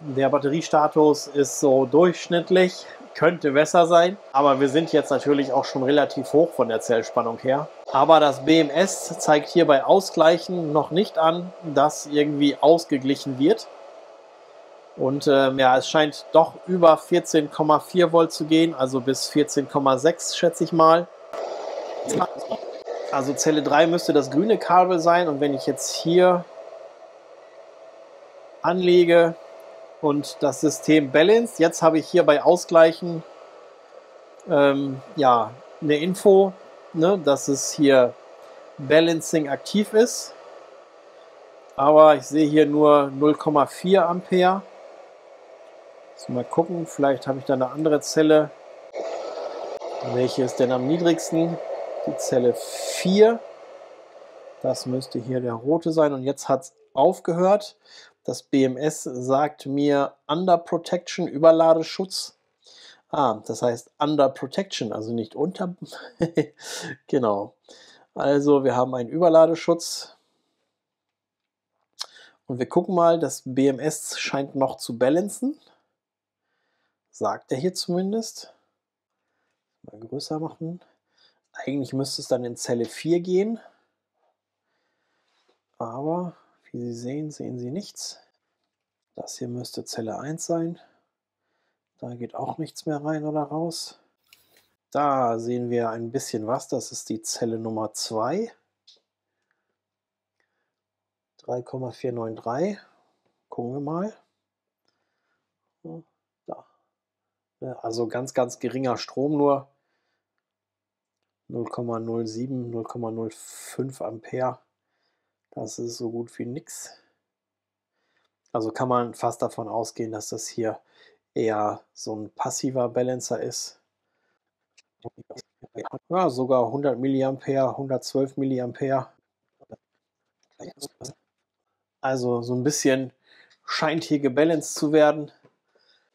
der Batteriestatus ist so durchschnittlich, könnte besser sein, aber wir sind jetzt natürlich auch schon relativ hoch von der Zellspannung her. Aber das BMS zeigt hier bei Ausgleichen noch nicht an, dass irgendwie ausgeglichen wird. Und ähm, ja, es scheint doch über 14,4 Volt zu gehen, also bis 14,6 schätze ich mal. Also Zelle 3 müsste das grüne Kabel sein und wenn ich jetzt hier anlege und das System Balance, jetzt habe ich hier bei Ausgleichen ähm, ja, eine Info, ne, dass es hier Balancing aktiv ist. Aber ich sehe hier nur 0,4 Ampere. Mal gucken, vielleicht habe ich da eine andere Zelle. Welche ist denn am niedrigsten? die Zelle 4. Das müsste hier der rote sein. Und jetzt hat es aufgehört. Das BMS sagt mir Under Protection, Überladeschutz. Ah, das heißt Under Protection, also nicht unter. genau. Also wir haben einen Überladeschutz. Und wir gucken mal, das BMS scheint noch zu balancen. Sagt er hier zumindest. Mal größer machen. Eigentlich müsste es dann in Zelle 4 gehen. Aber wie Sie sehen, sehen Sie nichts. Das hier müsste Zelle 1 sein. Da geht auch nichts mehr rein oder raus. Da sehen wir ein bisschen was. Das ist die Zelle Nummer 2. 3,493. Gucken wir mal. Da. Also ganz, ganz geringer Strom nur. 0,07, 0,05 Ampere. Das ist so gut wie nichts. Also kann man fast davon ausgehen, dass das hier eher so ein passiver Balancer ist. Ja, sogar 100 mA, 112 mA. Also so ein bisschen scheint hier gebalanced zu werden.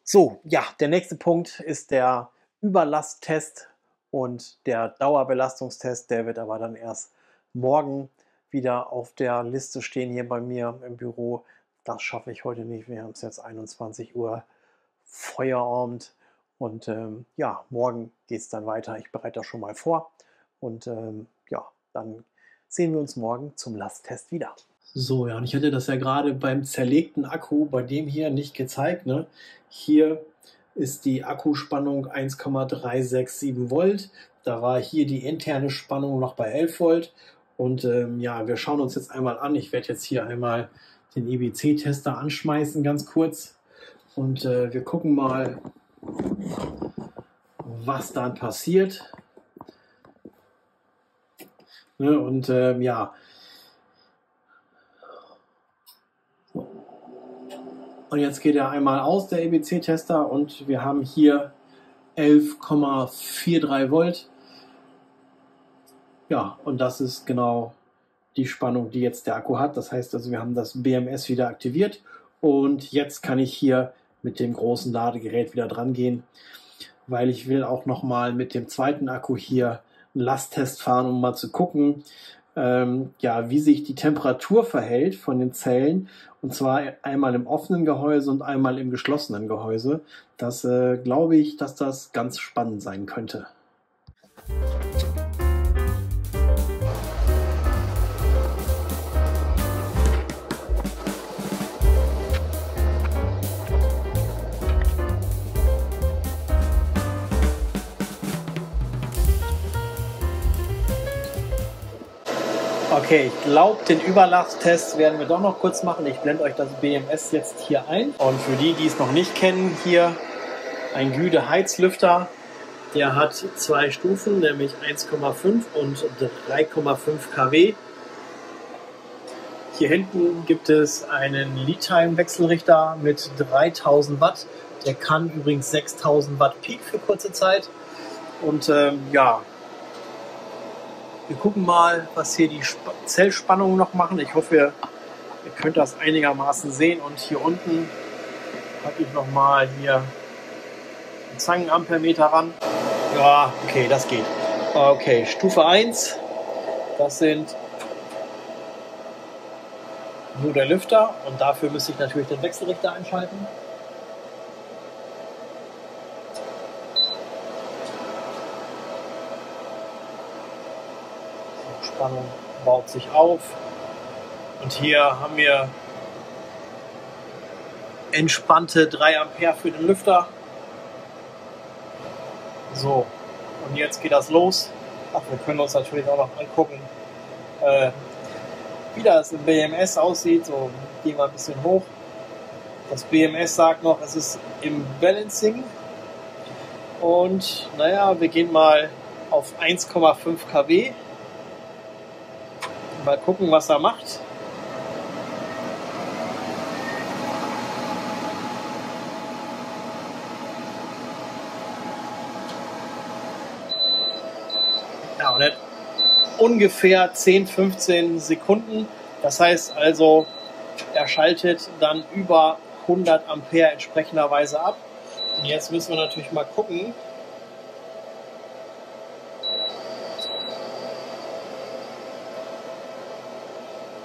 So, ja, der nächste Punkt ist der Überlasttest und der Dauerbelastungstest, der wird aber dann erst morgen wieder auf der Liste stehen hier bei mir im Büro. Das schaffe ich heute nicht. Wir haben es jetzt 21 Uhr Feierabend. Und ähm, ja, morgen geht es dann weiter. Ich bereite das schon mal vor. Und ähm, ja, dann sehen wir uns morgen zum Lasttest wieder. So, ja, und ich hatte das ja gerade beim zerlegten Akku bei dem hier nicht gezeigt. Ne? Hier ist die Akkuspannung 1,367 Volt. Da war hier die interne Spannung noch bei 11 Volt. Und ähm, ja, wir schauen uns jetzt einmal an. Ich werde jetzt hier einmal den IBC-Tester anschmeißen, ganz kurz. Und äh, wir gucken mal, was dann passiert. Ne, und ähm, ja, Und jetzt geht er einmal aus, der EBC-Tester, und wir haben hier 11,43 Volt. Ja, und das ist genau die Spannung, die jetzt der Akku hat. Das heißt also, wir haben das BMS wieder aktiviert und jetzt kann ich hier mit dem großen Ladegerät wieder dran gehen, weil ich will auch noch mal mit dem zweiten Akku hier einen Lasttest fahren, um mal zu gucken, ähm, ja, wie sich die Temperatur verhält von den Zellen. Und zwar einmal im offenen Gehäuse und einmal im geschlossenen Gehäuse. Das äh, glaube ich, dass das ganz spannend sein könnte. Okay, ich glaube, den Überlasttest werden wir doch noch kurz machen. Ich blende euch das BMS jetzt hier ein. Und für die, die es noch nicht kennen, hier ein Güde Heizlüfter. Der hat zwei Stufen, nämlich 1,5 und 3,5 kW. Hier hinten gibt es einen Lead-Time-Wechselrichter mit 3000 Watt. Der kann übrigens 6000 Watt Peak für kurze Zeit. Und ähm, ja, wir gucken mal, was hier die Sp Zellspannungen noch machen. Ich hoffe, ihr, könnt das einigermaßen sehen. Und hier unten habe ich noch mal hier einen Zangenampermeter ran. Ja, okay, das geht. Okay, Stufe 1, das sind nur der Lüfter und dafür müsste ich natürlich den Wechselrichter einschalten. Die Spannung baut sich auf und hier haben wir entspannte 3 Ampere für den Lüfter. So, und jetzt geht das los. Ach, wir können uns natürlich auch noch angucken, äh, wie das im BMS aussieht. So, gehen wir ein bisschen hoch. Das BMS sagt noch, es ist im Balancing. Und naja, wir gehen mal auf 1,5 kW. Mal gucken, was er macht. Ja, und ungefähr 10, 15 Sekunden. Das heißt also, er schaltet dann über 100 Ampere entsprechenderweise ab. Und jetzt müssen wir natürlich mal gucken.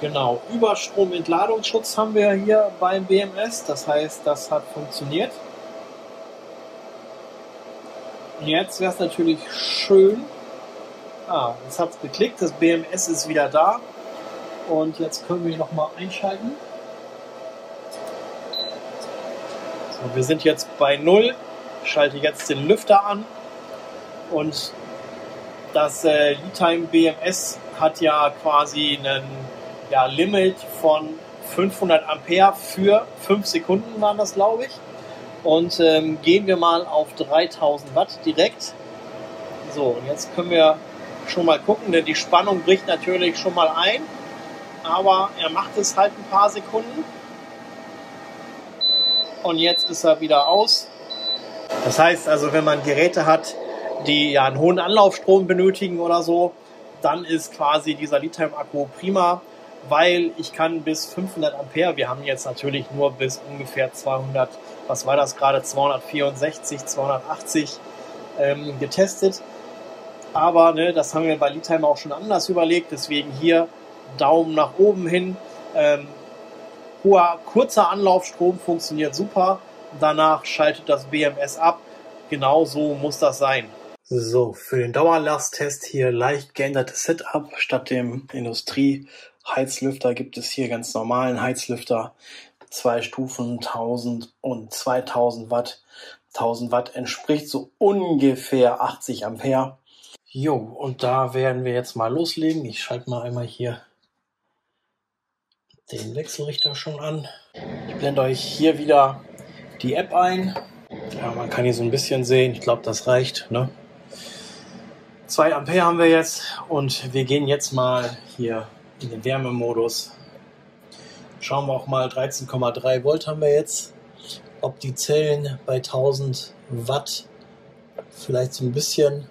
Genau, Überstrom-Entladungsschutz haben wir hier beim BMS. Das heißt, das hat funktioniert. Jetzt wäre es natürlich schön, Ah, jetzt hat es geklickt, das BMS ist wieder da. Und jetzt können wir nochmal einschalten. So, wir sind jetzt bei 0. Ich schalte jetzt den Lüfter an. Und das äh, Lead-Time BMS hat ja quasi ein ja, Limit von 500 Ampere für 5 Sekunden waren das, glaube ich. Und ähm, gehen wir mal auf 3000 Watt direkt. So, und jetzt können wir schon mal gucken, denn die Spannung bricht natürlich schon mal ein, aber er macht es halt ein paar Sekunden. Und jetzt ist er wieder aus. Das heißt also, wenn man Geräte hat, die ja einen hohen Anlaufstrom benötigen oder so, dann ist quasi dieser Lithium-Akku prima, weil ich kann bis 500 Ampere, wir haben jetzt natürlich nur bis ungefähr 200, was war das gerade, 264, 280 ähm, getestet. Aber ne, das haben wir bei Leadtime auch schon anders überlegt. Deswegen hier Daumen nach oben hin. Ähm, hoher, kurzer Anlaufstrom funktioniert super. Danach schaltet das BMS ab. Genau so muss das sein. So, für den Dauerlasttest hier leicht geändertes Setup. Statt dem Industrie-Heizlüfter gibt es hier ganz normalen Heizlüfter. Zwei Stufen, 1000 und 2000 Watt. 1000 Watt entspricht so ungefähr 80 Ampere. Jo, und da werden wir jetzt mal loslegen. Ich schalte mal einmal hier den Wechselrichter schon an. Ich blende euch hier wieder die App ein. Ja, man kann hier so ein bisschen sehen. Ich glaube, das reicht. Ne? 2 Ampere haben wir jetzt und wir gehen jetzt mal hier in den Wärmemodus. Schauen wir auch mal, 13,3 Volt haben wir jetzt. Ob die Zellen bei 1000 Watt vielleicht so ein bisschen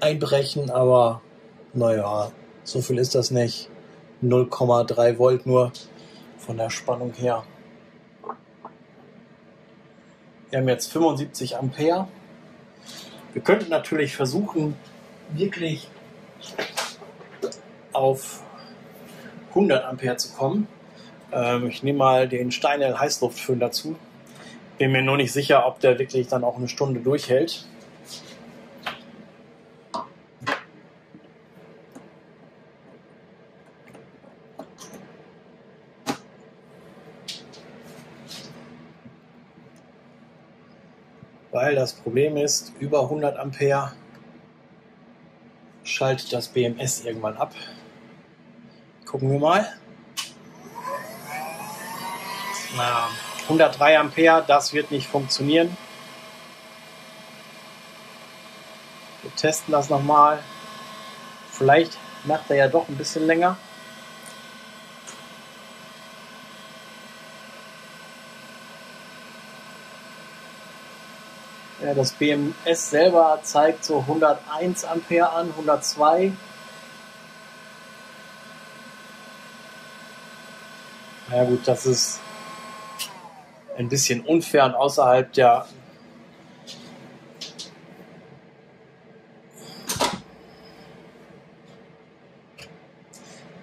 einbrechen, aber naja, so viel ist das nicht. 0,3 Volt nur von der Spannung her. Wir haben jetzt 75 Ampere. Wir könnten natürlich versuchen, wirklich auf 100 Ampere zu kommen. Ähm, ich nehme mal den Steinel Heißluftföhn dazu. Bin mir nur nicht sicher, ob der wirklich dann auch eine Stunde durchhält. weil das Problem ist, über 100 Ampere schaltet das BMS irgendwann ab. Gucken wir mal. Na, 103 Ampere, das wird nicht funktionieren. Wir testen das nochmal. Vielleicht macht er ja doch ein bisschen länger. Ja, das BMS selber zeigt so 101 Ampere an, 102. Ja gut, das ist ein bisschen unfair und außerhalb der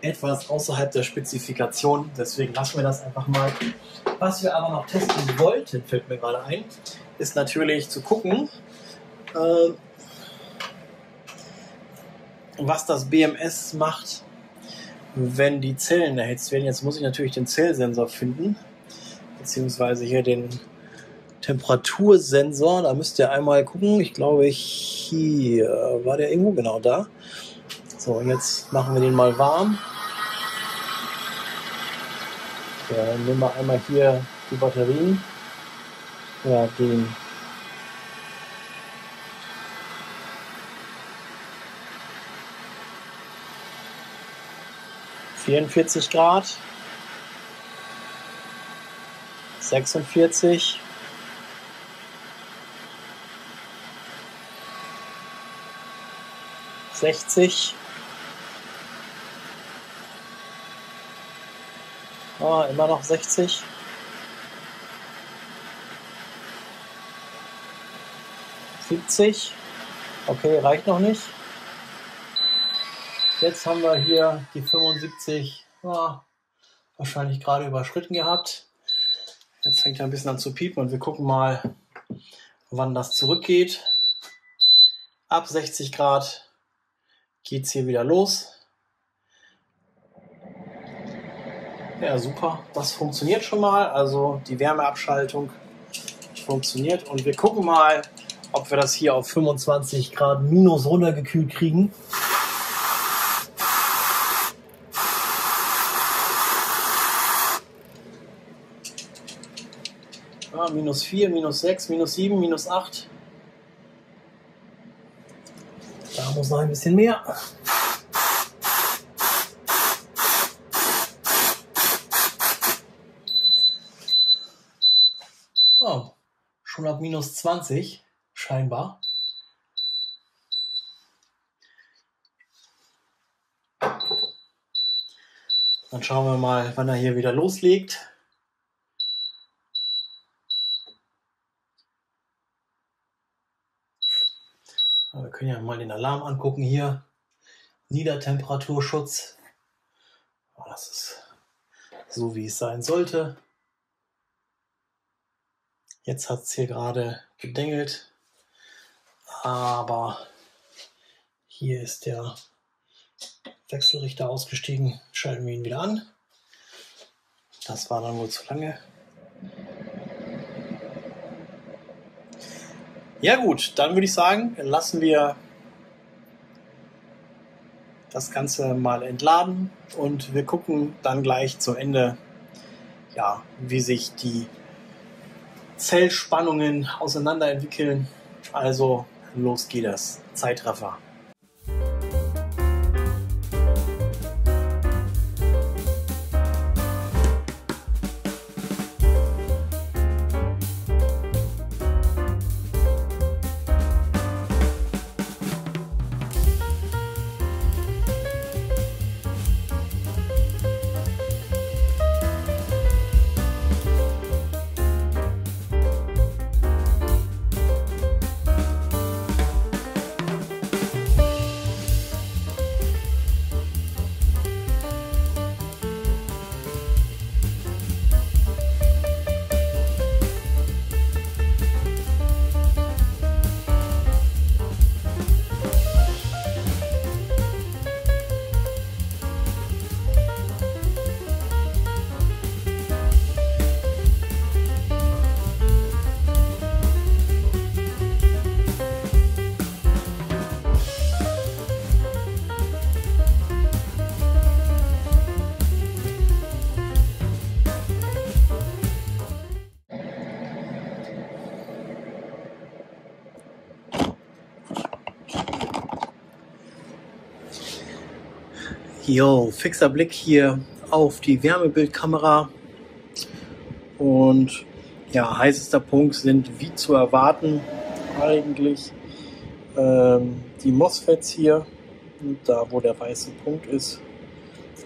etwas außerhalb der Spezifikation. Deswegen lassen wir das einfach mal. Was wir aber noch testen wollten, fällt mir gerade ein, ist natürlich zu gucken, äh, was das BMS macht, wenn die Zellen erhitzt werden. Jetzt muss ich natürlich den Zellsensor finden, beziehungsweise hier den Temperatursensor. Da müsst ihr einmal gucken. Ich glaube, hier war der irgendwo genau da. So, jetzt machen wir den mal warm. Ja, nehmen wir einmal hier die Batterien. Ja, den vierundvierzig Grad, sechsundvierzig, sechzig. Oh, immer noch 60. Siebzig. Okay, reicht noch nicht. Jetzt haben wir hier die 75 oh, wahrscheinlich gerade überschritten gehabt. Jetzt fängt er ein bisschen an zu piepen und wir gucken mal, wann das zurückgeht. Ab 60 Grad geht es hier wieder los. Ja, super. Das funktioniert schon mal. Also die Wärmeabschaltung funktioniert. Und wir gucken mal, ob wir das hier auf 25 Grad minus runtergekühlt kriegen. Minus 4, minus 6, minus 7, minus 8. Da muss noch ein bisschen mehr. schon ab minus 20 scheinbar. Dann schauen wir mal, wann er hier wieder loslegt. wir können ja mal den Alarm angucken hier. Niedertemperaturschutz. Das ist so, wie es sein sollte. Jetzt hat es hier gerade gedengelt, aber hier ist der Wechselrichter ausgestiegen. Schalten wir ihn wieder an. Das war dann wohl zu lange. Ja gut, dann würde ich sagen, lassen wir das Ganze mal entladen und wir gucken dann gleich zum Ende, ja, wie sich die Zellspannungen auseinanderentwickeln. Also los geht es. Zeitraffer. Jo, fixer Blick hier auf die Wärmebildkamera. Und ja, heißester Punkt sind wie zu erwarten eigentlich ähm, die MOSFETs hier, da wo der weiße Punkt ist,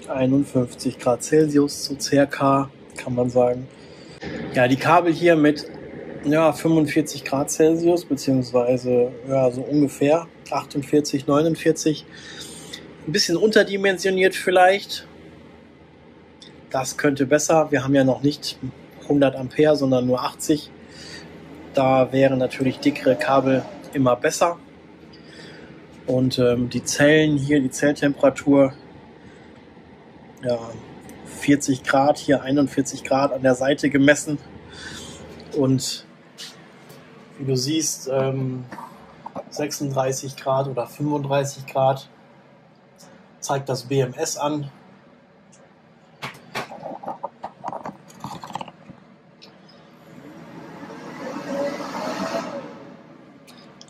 51 Grad Celsius zu circa, kann man sagen. Ja, die Kabel hier mit ja, 45 Grad Celsius, beziehungsweise ja, so ungefähr 48, 49. Ein bisschen unterdimensioniert vielleicht. Das könnte besser. Wir haben ja noch nicht 100 Ampere, sondern nur 80. Da wären natürlich dickere Kabel immer besser. Und ähm, die Zellen hier, die Zelltemperatur, ja, 40 Grad, hier 41 Grad an der Seite gemessen. Und wie du siehst, ähm, 36 Grad oder 35 Grad zeigt das BMS an.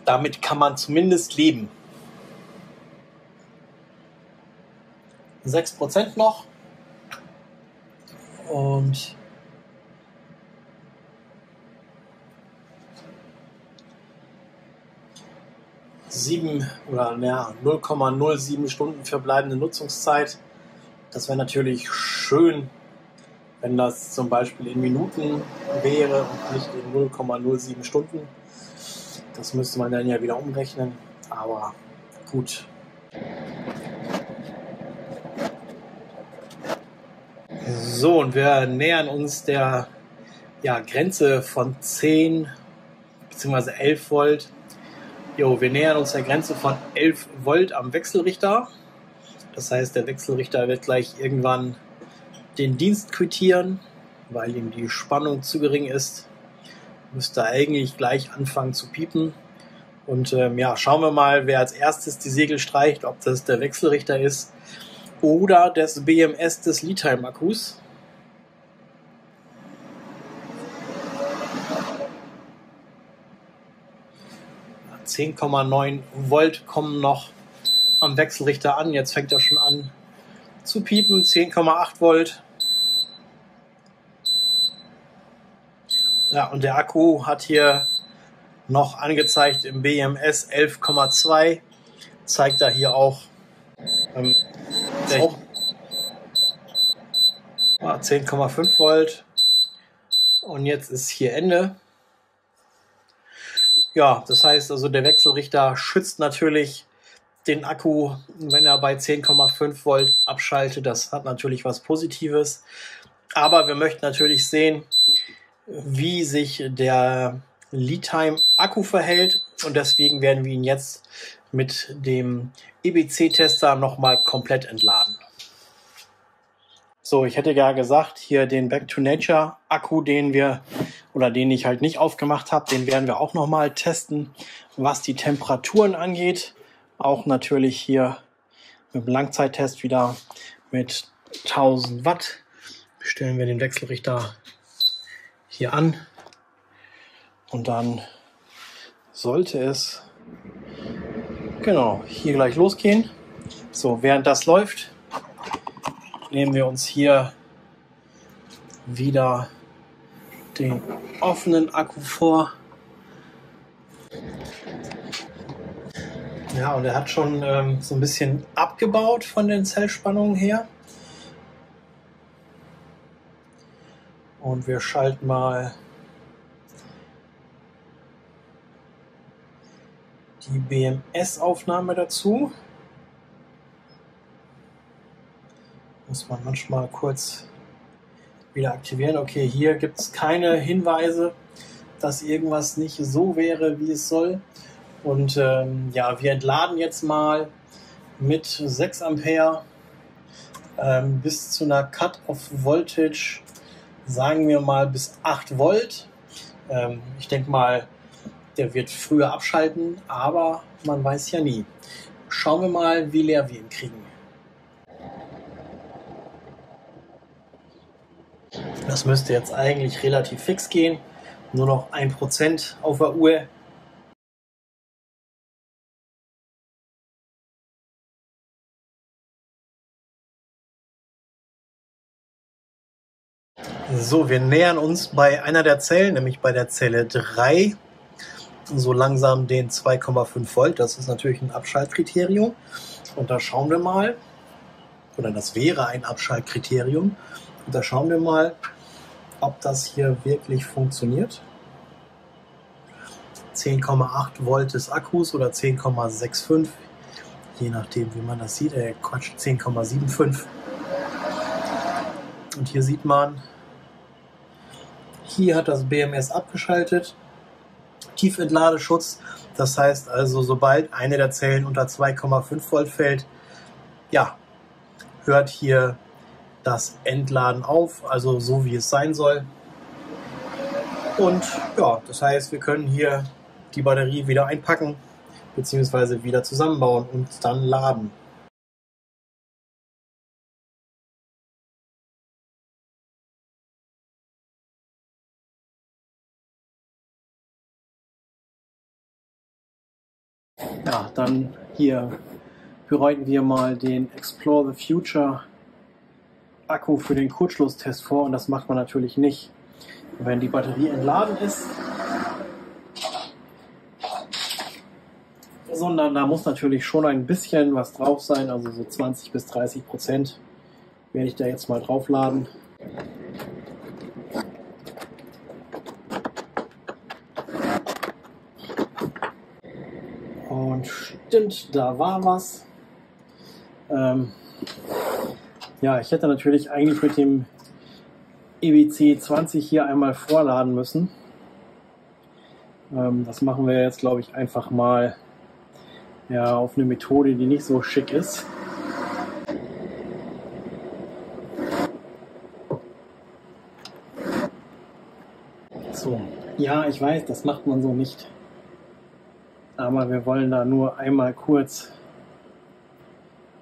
Damit kann man zumindest leben. 6% noch. Und sieben oder naja, 0,07 Stunden verbleibende Nutzungszeit. Das wäre natürlich schön, wenn das zum Beispiel in Minuten wäre und nicht in 0,07 Stunden. Das müsste man dann ja wieder umrechnen. Aber gut, So, und wir nähern uns der ja, Grenze von 10 bzw. 11 Volt. Jo, wir nähern uns der Grenze von 11 Volt am Wechselrichter. Das heißt, der Wechselrichter wird gleich irgendwann den Dienst quittieren, weil ihm die Spannung zu gering ist. Müsste eigentlich gleich anfangen zu piepen. Und ähm, ja, schauen wir mal, wer als erstes die Segel streicht, ob das der Wechselrichter ist oder das BMS des Leadtime-Akkus. 10,9 Volt kommen noch am Wechselrichter an. Jetzt fängt er schon an zu piepen. 10,8 Volt. Ja, und der Akku hat hier noch angezeigt im BMS 11,2. Zeigt er hier auch ähm, 10,5 Volt. Und jetzt ist hier Ende. Ja, das heißt also, der Wechselrichter schützt natürlich den Akku, wenn er bei 10,5 Volt abschaltet. Das hat natürlich was Positives. Aber wir möchten natürlich sehen, wie sich der Lead-Time-Akku verhält. Und deswegen werden wir ihn jetzt mit dem EBC-Tester nochmal komplett entladen. So, ich hätte ja gesagt, hier den Back to Nature Akku, den wir oder den ich halt nicht aufgemacht habe, den werden wir auch nochmal testen, was die Temperaturen angeht. Auch natürlich hier mit dem Langzeittest wieder mit 1000 Watt. Stellen wir den Wechselrichter hier an und dann sollte es genau hier gleich losgehen. So, während das läuft, nehmen wir uns hier wieder den offenen Akku vor. Ja, und er hat schon ähm, so ein bisschen abgebaut von den Zellspannungen her. Und wir schalten mal die BMS-Aufnahme dazu. Muss man manchmal kurz wieder aktivieren. Okay, hier gibt es keine Hinweise, dass irgendwas nicht so wäre, wie es soll. Und ähm, ja, wir entladen jetzt mal mit 6 Ampere ähm, bis zu einer Cut-off-Voltage, sagen wir mal bis 8 Volt. Ähm, ich denke mal, der wird früher abschalten, aber man weiß ja nie. Schauen wir mal, wie leer wir ihn kriegen. Das müsste jetzt eigentlich relativ fix gehen. Nur noch ein Prozent auf der Uhr. So, wir nähern uns bei einer der Zellen, nämlich bei der Zelle 3. so langsam den 2,5 Volt. Das ist natürlich ein Abschaltkriterium. Und da schauen wir mal, oder das wäre ein Abschaltkriterium. Und da schauen wir mal, ob das hier wirklich funktioniert. 10,8 Volt des Akkus oder 10,65, je nachdem, wie man das sieht. Äh, Quatsch, 10,75. Und hier sieht man, hier hat das BMS abgeschaltet. Tiefentladeschutz, das heißt also, sobald eine der Zellen unter 2,5 Volt fällt, ja, hört hier das Entladen auf, also so wie es sein soll. Und ja, das heißt, wir können hier die Batterie wieder einpacken bzw. wieder zusammenbauen und dann laden. Ja, dann hier bereiten wir mal den Explore the Future Akku für den Kurzschlusstest vor und das macht man natürlich nicht, wenn die Batterie entladen ist, sondern da muss natürlich schon ein bisschen was drauf sein, also so 20 bis 30 Prozent werde ich da jetzt mal draufladen. Und stimmt, da war was. Ähm, ja, ich hätte natürlich eigentlich mit dem EBC 20 hier einmal vorladen müssen. Ähm, das machen wir jetzt, glaube ich, einfach mal ja, auf eine Methode, die nicht so schick ist. So, ja, ich weiß, das macht man so nicht. Aber wir wollen da nur einmal kurz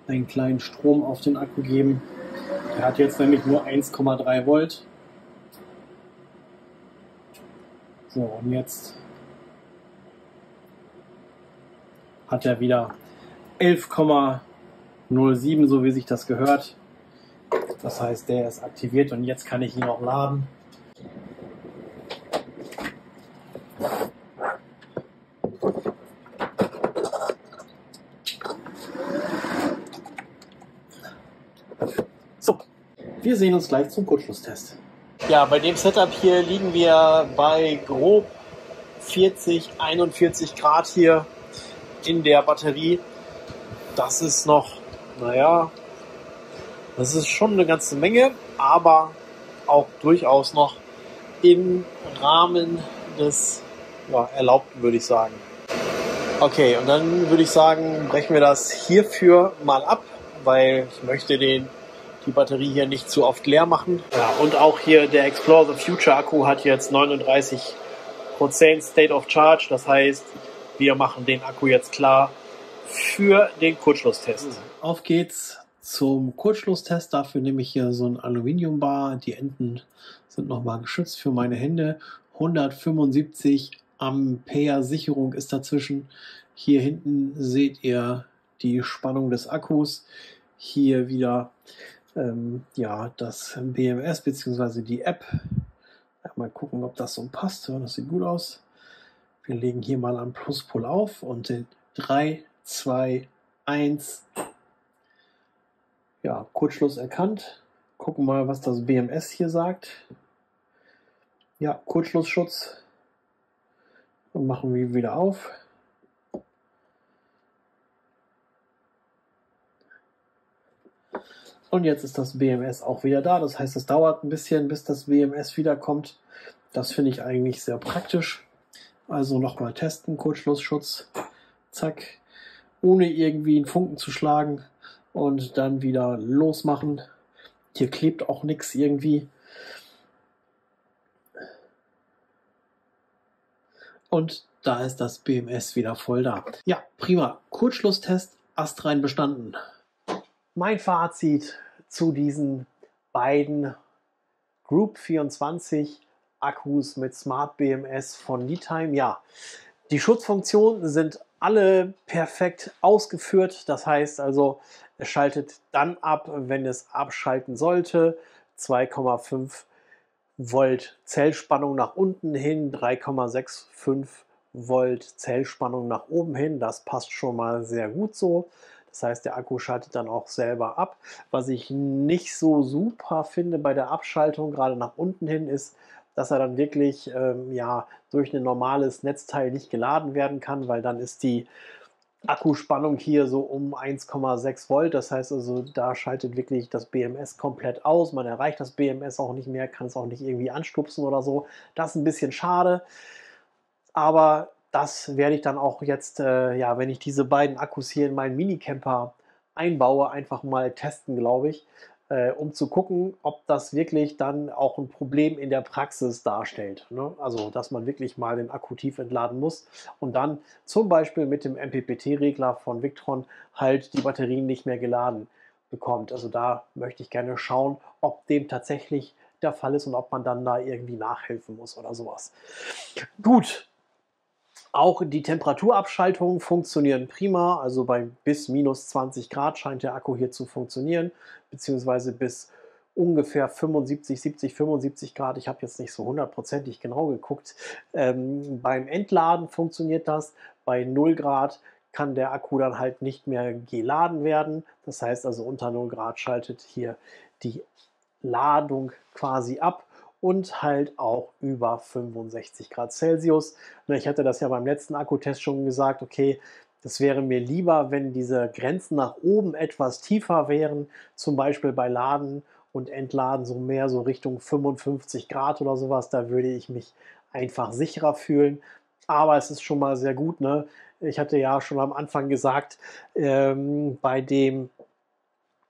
einen kleinen Strom auf den Akku geben. Er hat jetzt nämlich nur 1,3 Volt. So, und jetzt hat er wieder 11,07, so wie sich das gehört. Das heißt, der ist aktiviert und jetzt kann ich ihn auch laden. So, wir sehen uns gleich zum Kurzschlusstest. Ja, bei dem Setup hier liegen wir bei grob 40, 41 Grad hier in der Batterie. Das ist noch, naja, das ist schon eine ganze Menge, aber auch durchaus noch im Rahmen des ja, Erlaubten, würde ich sagen. Okay, und dann würde ich sagen, brechen wir das hierfür mal ab, weil ich möchte den, die Batterie hier nicht zu oft leer machen. Ja, und auch hier der Explore the Future Akku hat jetzt 39% State of Charge. Das heißt, wir machen den Akku jetzt klar für den Kurzschlusstest. Auf geht's zum Kurzschlusstest. Dafür nehme ich hier so ein Aluminiumbar. Die Enden sind nochmal geschützt für meine Hände. 175 Ampere Sicherung ist dazwischen. Hier hinten seht ihr die Spannung des Akkus. Hier wieder ähm, ja, das BMS bzw. die App. Mal gucken, ob das so passt. Das sieht gut aus. Wir legen hier mal am Pluspol auf und in 3, 2, 1. Ja, Kurzschluss erkannt. Gucken mal, was das BMS hier sagt. Ja, Kurzschlussschutz. Und machen wir wieder auf. Und jetzt ist das BMS auch wieder da. Das heißt, es dauert ein bisschen, bis das BMS wiederkommt. Das finde ich eigentlich sehr praktisch. Also nochmal testen, Kurzschlussschutz, zack, ohne irgendwie einen Funken zu schlagen und dann wieder losmachen. Hier klebt auch nichts irgendwie. Und da ist das BMS wieder voll da. Ja, prima. Kurzschlusstest astrein bestanden. Mein Fazit zu diesen beiden Group 24 Akkus mit Smart BMS von Leadtime. Ja, die Schutzfunktionen sind alle perfekt ausgeführt. Das heißt also, es schaltet dann ab, wenn es abschalten sollte. 2,5 Volt Zellspannung nach unten hin, 3,65 Volt Zellspannung nach oben hin. Das passt schon mal sehr gut so. Das heißt, der Akku schaltet dann auch selber ab. Was ich nicht so super finde bei der Abschaltung, gerade nach unten hin, ist, dass er dann wirklich ähm, ja, durch ein normales Netzteil nicht geladen werden kann, weil dann ist die Akkuspannung hier so um 1,6 Volt. Das heißt also, da schaltet wirklich das BMS komplett aus. Man erreicht das BMS auch nicht mehr, kann es auch nicht irgendwie anstupsen oder so. Das ist ein bisschen schade. Aber das werde ich dann auch jetzt, äh, ja, wenn ich diese beiden Akkus hier in meinen Minicamper einbaue, einfach mal testen, glaube ich, äh, um zu gucken, ob das wirklich dann auch ein Problem in der Praxis darstellt. Ne? Also, dass man wirklich mal den Akku tief entladen muss und dann zum Beispiel mit dem MPPT-Regler von Victron halt die Batterien nicht mehr geladen bekommt. Also da möchte ich gerne schauen, ob dem tatsächlich der Fall ist und ob man dann da irgendwie nachhelfen muss oder sowas. Gut, auch die Temperaturabschaltungen funktionieren prima, also bei bis minus 20 Grad scheint der Akku hier zu funktionieren, beziehungsweise bis ungefähr 75, 70, 75 Grad. Ich habe jetzt nicht so hundertprozentig genau geguckt. Ähm, beim Entladen funktioniert das. Bei 0 Grad kann der Akku dann halt nicht mehr geladen werden. Das heißt also unter 0 Grad schaltet hier die Ladung quasi ab und halt auch über 65 Grad Celsius. Ich hatte das ja beim letzten Akkutest schon gesagt, okay, das wäre mir lieber, wenn diese Grenzen nach oben etwas tiefer wären, zum Beispiel bei Laden und Entladen so mehr so Richtung 55 Grad oder sowas. Da würde ich mich einfach sicherer fühlen. Aber es ist schon mal sehr gut. Ne? Ich hatte ja schon am Anfang gesagt, ähm, bei dem,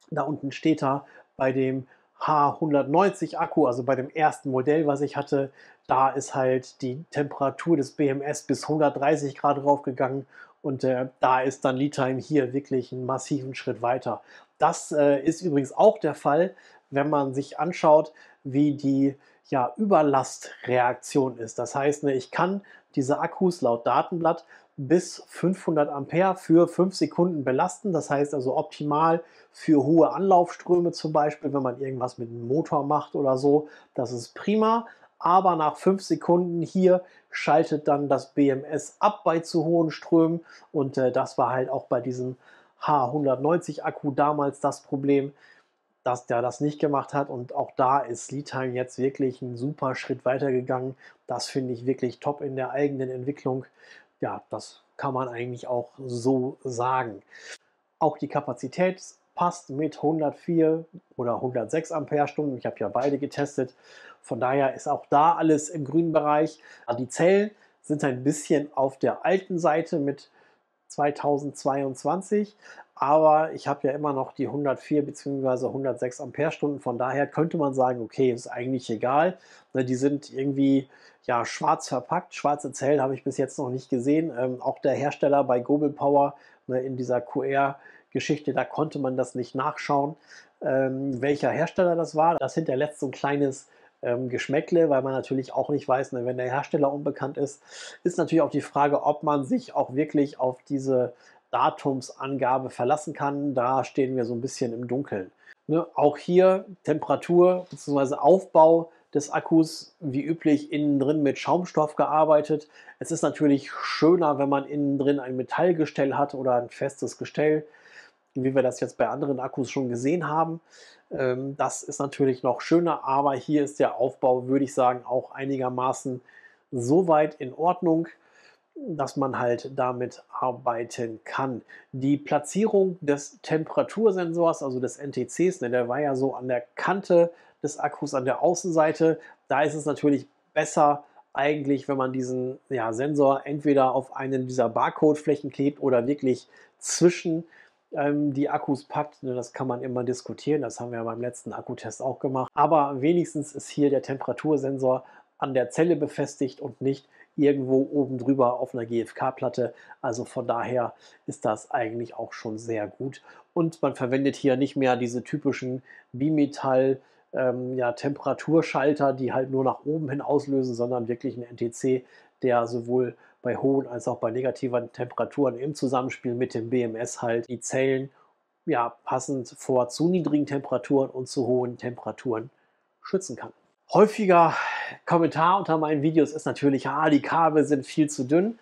da unten steht da, bei dem H190 Akku, also bei dem ersten Modell, was ich hatte, da ist halt die Temperatur des BMS bis 130 Grad raufgegangen und äh, da ist dann Lead-Time hier wirklich einen massiven Schritt weiter. Das äh, ist übrigens auch der Fall, wenn man sich anschaut, wie die ja, Überlastreaktion ist. Das heißt, ne, ich kann diese Akkus laut Datenblatt bis 500 Ampere für 5 Sekunden belasten. Das heißt also optimal für hohe Anlaufströme zum Beispiel, wenn man irgendwas mit dem Motor macht oder so. Das ist prima. Aber nach 5 Sekunden hier schaltet dann das BMS ab bei zu hohen Strömen. Und äh, das war halt auch bei diesem H190 Akku damals das Problem, dass der das nicht gemacht hat. Und auch da ist Leadtime jetzt wirklich einen super Schritt weitergegangen. Das finde ich wirklich top in der eigenen Entwicklung ja, das kann man eigentlich auch so sagen. Auch die Kapazität passt mit 104 oder 106 Ampere-Stunden. Ich habe ja beide getestet. Von daher ist auch da alles im grünen Bereich. Die Zellen sind ein bisschen auf der alten Seite mit 2022, aber ich habe ja immer noch die 104 bzw. 106 Ampere-Stunden. Von daher könnte man sagen, okay, ist eigentlich egal. Ne, die sind irgendwie ja, schwarz verpackt. Schwarze Zellen habe ich bis jetzt noch nicht gesehen. Ähm, auch der Hersteller bei Gobel Power ne, in dieser QR-Geschichte, da konnte man das nicht nachschauen, ähm, welcher Hersteller das war. Das hinterlässt so ein kleines ähm, Geschmäckle, weil man natürlich auch nicht weiß, ne, wenn der Hersteller unbekannt ist, ist natürlich auch die Frage, ob man sich auch wirklich auf diese Datumsangabe verlassen kann. Da stehen wir so ein bisschen im Dunkeln. Ne, auch hier Temperatur bzw. Aufbau des Akkus wie üblich innen drin mit Schaumstoff gearbeitet. Es ist natürlich schöner, wenn man innen drin ein Metallgestell hat oder ein festes Gestell, wie wir das jetzt bei anderen Akkus schon gesehen haben. Ähm, das ist natürlich noch schöner, aber hier ist der Aufbau, würde ich sagen, auch einigermaßen so weit in Ordnung, dass man halt damit arbeiten kann. Die Platzierung des Temperatursensors, also des NTCs, ne, der war ja so an der Kante des Akkus an der Außenseite. Da ist es natürlich besser, eigentlich, wenn man diesen ja, Sensor entweder auf einen dieser Barcode-Flächen klebt oder wirklich zwischen ähm, die Akkus packt. Ne, das kann man immer diskutieren. Das haben wir beim letzten Akkutest auch gemacht. Aber wenigstens ist hier der Temperatursensor an der Zelle befestigt und nicht irgendwo oben drüber auf einer GFK-Platte. Also von daher ist das eigentlich auch schon sehr gut. Und man verwendet hier nicht mehr diese typischen Bimetall- ähm, ja, Temperaturschalter, die halt nur nach oben hin auslösen, sondern wirklich ein NTC, der sowohl bei hohen als auch bei negativen Temperaturen im Zusammenspiel mit dem BMS halt die Zellen ja, passend vor zu niedrigen Temperaturen und zu hohen Temperaturen schützen kann. Häufiger Kommentar unter meinen Videos ist natürlich, ah, die Kabel sind viel zu dünn.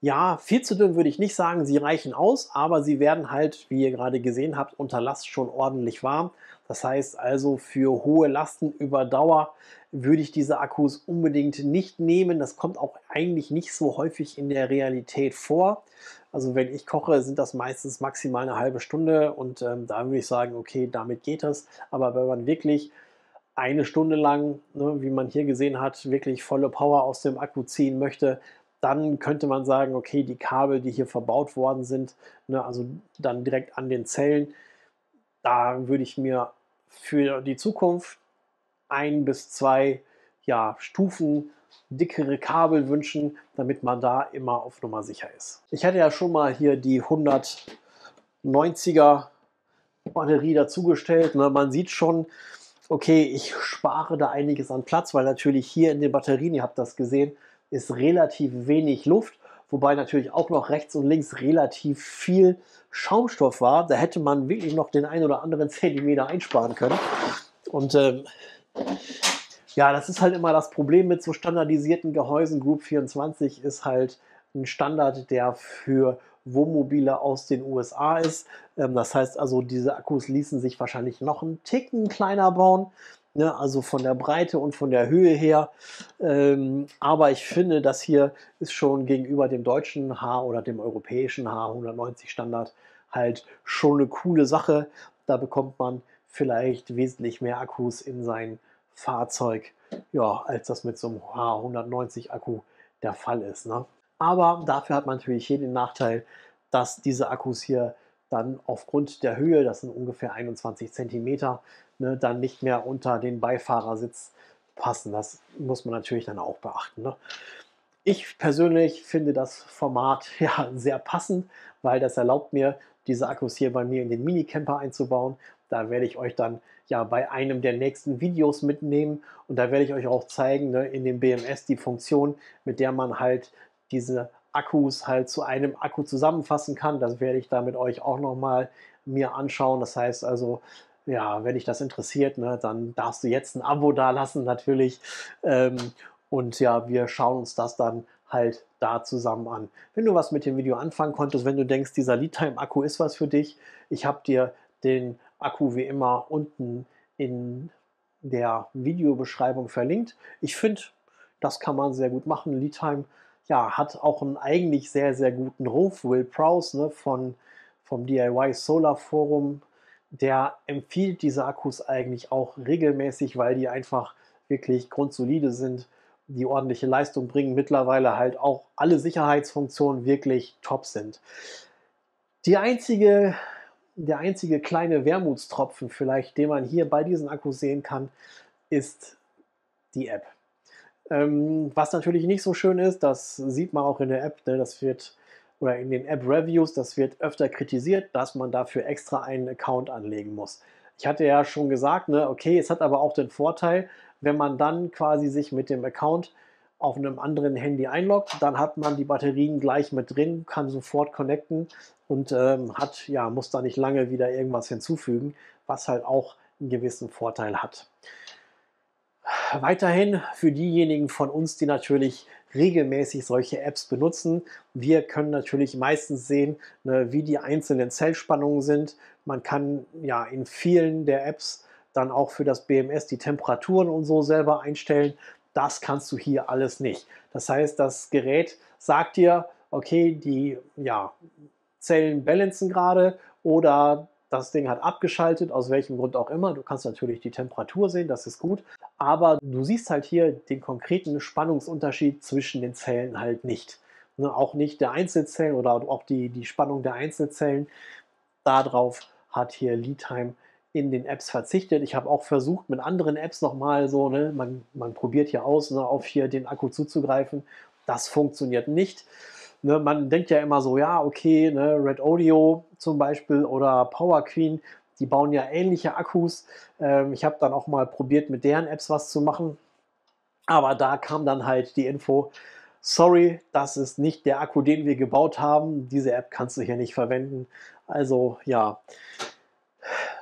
Ja, viel zu dünn würde ich nicht sagen, sie reichen aus, aber sie werden halt, wie ihr gerade gesehen habt, unter Last schon ordentlich warm. Das heißt also, für hohe Lasten über Dauer würde ich diese Akkus unbedingt nicht nehmen. Das kommt auch eigentlich nicht so häufig in der Realität vor. Also wenn ich koche, sind das meistens maximal eine halbe Stunde und ähm, da würde ich sagen, okay, damit geht das. Aber wenn man wirklich eine Stunde lang, ne, wie man hier gesehen hat, wirklich volle Power aus dem Akku ziehen möchte, dann könnte man sagen, okay, die Kabel, die hier verbaut worden sind, ne, also dann direkt an den Zellen, da würde ich mir für die Zukunft ein bis zwei ja, Stufen dickere Kabel wünschen, damit man da immer auf Nummer sicher ist. Ich hatte ja schon mal hier die 190er Batterie dazugestellt. Ne? Man sieht schon, okay, ich spare da einiges an Platz, weil natürlich hier in den Batterien, ihr habt das gesehen, ist relativ wenig Luft, wobei natürlich auch noch rechts und links relativ viel Schaumstoff war. Da hätte man wirklich noch den ein oder anderen Zentimeter einsparen können. Und ähm, ja, das ist halt immer das Problem mit so standardisierten Gehäusen. Group 24 ist halt ein Standard, der für Wohnmobile aus den USA ist. Ähm, das heißt also, diese Akkus ließen sich wahrscheinlich noch einen Ticken kleiner bauen. Ne, also von der Breite und von der Höhe her. Ähm, aber ich finde, das hier ist schon gegenüber dem deutschen H oder dem europäischen H190 Standard halt schon eine coole Sache. Da bekommt man vielleicht wesentlich mehr Akkus in sein Fahrzeug, ja, als das mit so einem H190 Akku der Fall ist. Ne? Aber dafür hat man natürlich hier den Nachteil, dass diese Akkus hier dann aufgrund der Höhe, das sind ungefähr 21 Zentimeter, ne, dann nicht mehr unter den Beifahrersitz passen. Das muss man natürlich dann auch beachten. Ne? Ich persönlich finde das Format ja sehr passend, weil das erlaubt mir, diese Akkus hier bei mir in den Minicamper einzubauen. Da werde ich euch dann ja bei einem der nächsten Videos mitnehmen und da werde ich euch auch zeigen ne, in dem BMS die Funktion, mit der man halt diese Akkus halt zu einem Akku zusammenfassen kann. Das werde ich da mit euch auch nochmal mir anschauen. Das heißt also, ja, wenn dich das interessiert, ne, dann darfst du jetzt ein Abo da lassen natürlich. Ähm, und ja, wir schauen uns das dann halt da zusammen an. Wenn du was mit dem Video anfangen konntest, wenn du denkst, dieser Lead-Time-Akku ist was für dich, ich habe dir den Akku wie immer unten in der Videobeschreibung verlinkt. Ich finde, das kann man sehr gut machen. Lead-Time ja, hat auch einen eigentlich sehr, sehr guten Ruf. Will Prowse ne, von, vom DIY Solar Forum, der empfiehlt diese Akkus eigentlich auch regelmäßig, weil die einfach wirklich grundsolide sind, die ordentliche Leistung bringen, mittlerweile halt auch alle Sicherheitsfunktionen wirklich top sind. Die einzige, der einzige kleine Wermutstropfen vielleicht, den man hier bei diesen Akkus sehen kann, ist die App. Ähm, was natürlich nicht so schön ist, das sieht man auch in der App, ne, das wird oder in den App-Reviews, das wird öfter kritisiert, dass man dafür extra einen Account anlegen muss. Ich hatte ja schon gesagt, ne, okay, es hat aber auch den Vorteil, wenn man dann quasi sich mit dem Account auf einem anderen Handy einloggt, dann hat man die Batterien gleich mit drin, kann sofort connecten und ähm, hat, ja, muss da nicht lange wieder irgendwas hinzufügen, was halt auch einen gewissen Vorteil hat. Weiterhin für diejenigen von uns, die natürlich regelmäßig solche Apps benutzen. Wir können natürlich meistens sehen, ne, wie die einzelnen Zellspannungen sind. Man kann ja in vielen der Apps dann auch für das BMS die Temperaturen und so selber einstellen. Das kannst du hier alles nicht. Das heißt, das Gerät sagt dir, okay, die ja, Zellen balancen gerade oder das Ding hat abgeschaltet, aus welchem Grund auch immer. Du kannst natürlich die Temperatur sehen, das ist gut. Aber du siehst halt hier den konkreten Spannungsunterschied zwischen den Zellen halt nicht. Ne, auch nicht der Einzelzellen oder auch die, die Spannung der Einzelzellen. Darauf hat hier LeadTime in den Apps verzichtet. Ich habe auch versucht, mit anderen Apps nochmal so, ne, man, man probiert hier aus, ne, auf hier den Akku zuzugreifen. Das funktioniert nicht. Ne, man denkt ja immer so, ja, okay, ne, Red Audio zum Beispiel oder Power Queen, die bauen ja ähnliche Akkus. Ähm, ich habe dann auch mal probiert, mit deren Apps was zu machen. Aber da kam dann halt die Info, sorry, das ist nicht der Akku, den wir gebaut haben. Diese App kannst du hier nicht verwenden. Also ja,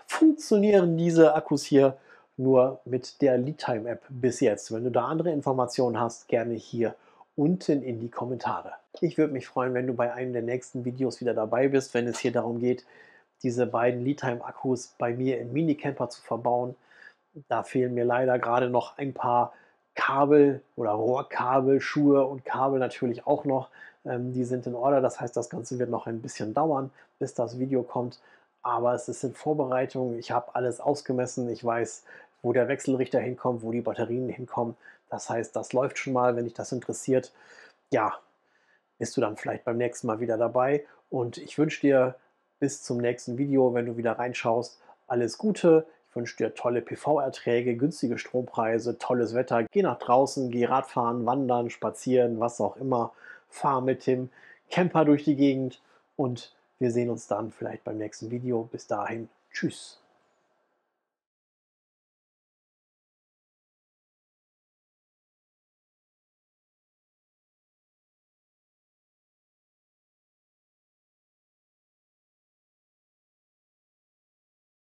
funktionieren diese Akkus hier nur mit der Leadtime App bis jetzt. Wenn du da andere Informationen hast, gerne hier unten in die Kommentare. Ich würde mich freuen, wenn du bei einem der nächsten Videos wieder dabei bist, wenn es hier darum geht, diese beiden Leadtime-Akkus bei mir im Minicamper zu verbauen. Da fehlen mir leider gerade noch ein paar Kabel oder Rohrkabel, Schuhe und Kabel natürlich auch noch. Ähm, die sind in Order, das heißt, das Ganze wird noch ein bisschen dauern, bis das Video kommt. Aber es ist in Vorbereitung. Ich habe alles ausgemessen. Ich weiß, wo der Wechselrichter hinkommt, wo die Batterien hinkommen. Das heißt, das läuft schon mal. Wenn dich das interessiert, ja, bist du dann vielleicht beim nächsten Mal wieder dabei. Und ich wünsche dir bis zum nächsten Video, wenn du wieder reinschaust, alles Gute. Ich wünsche dir tolle PV-Erträge, günstige Strompreise, tolles Wetter. Geh nach draußen, geh Radfahren, wandern, spazieren, was auch immer. Fahr mit dem Camper durch die Gegend und wir sehen uns dann vielleicht beim nächsten Video. Bis dahin, tschüss.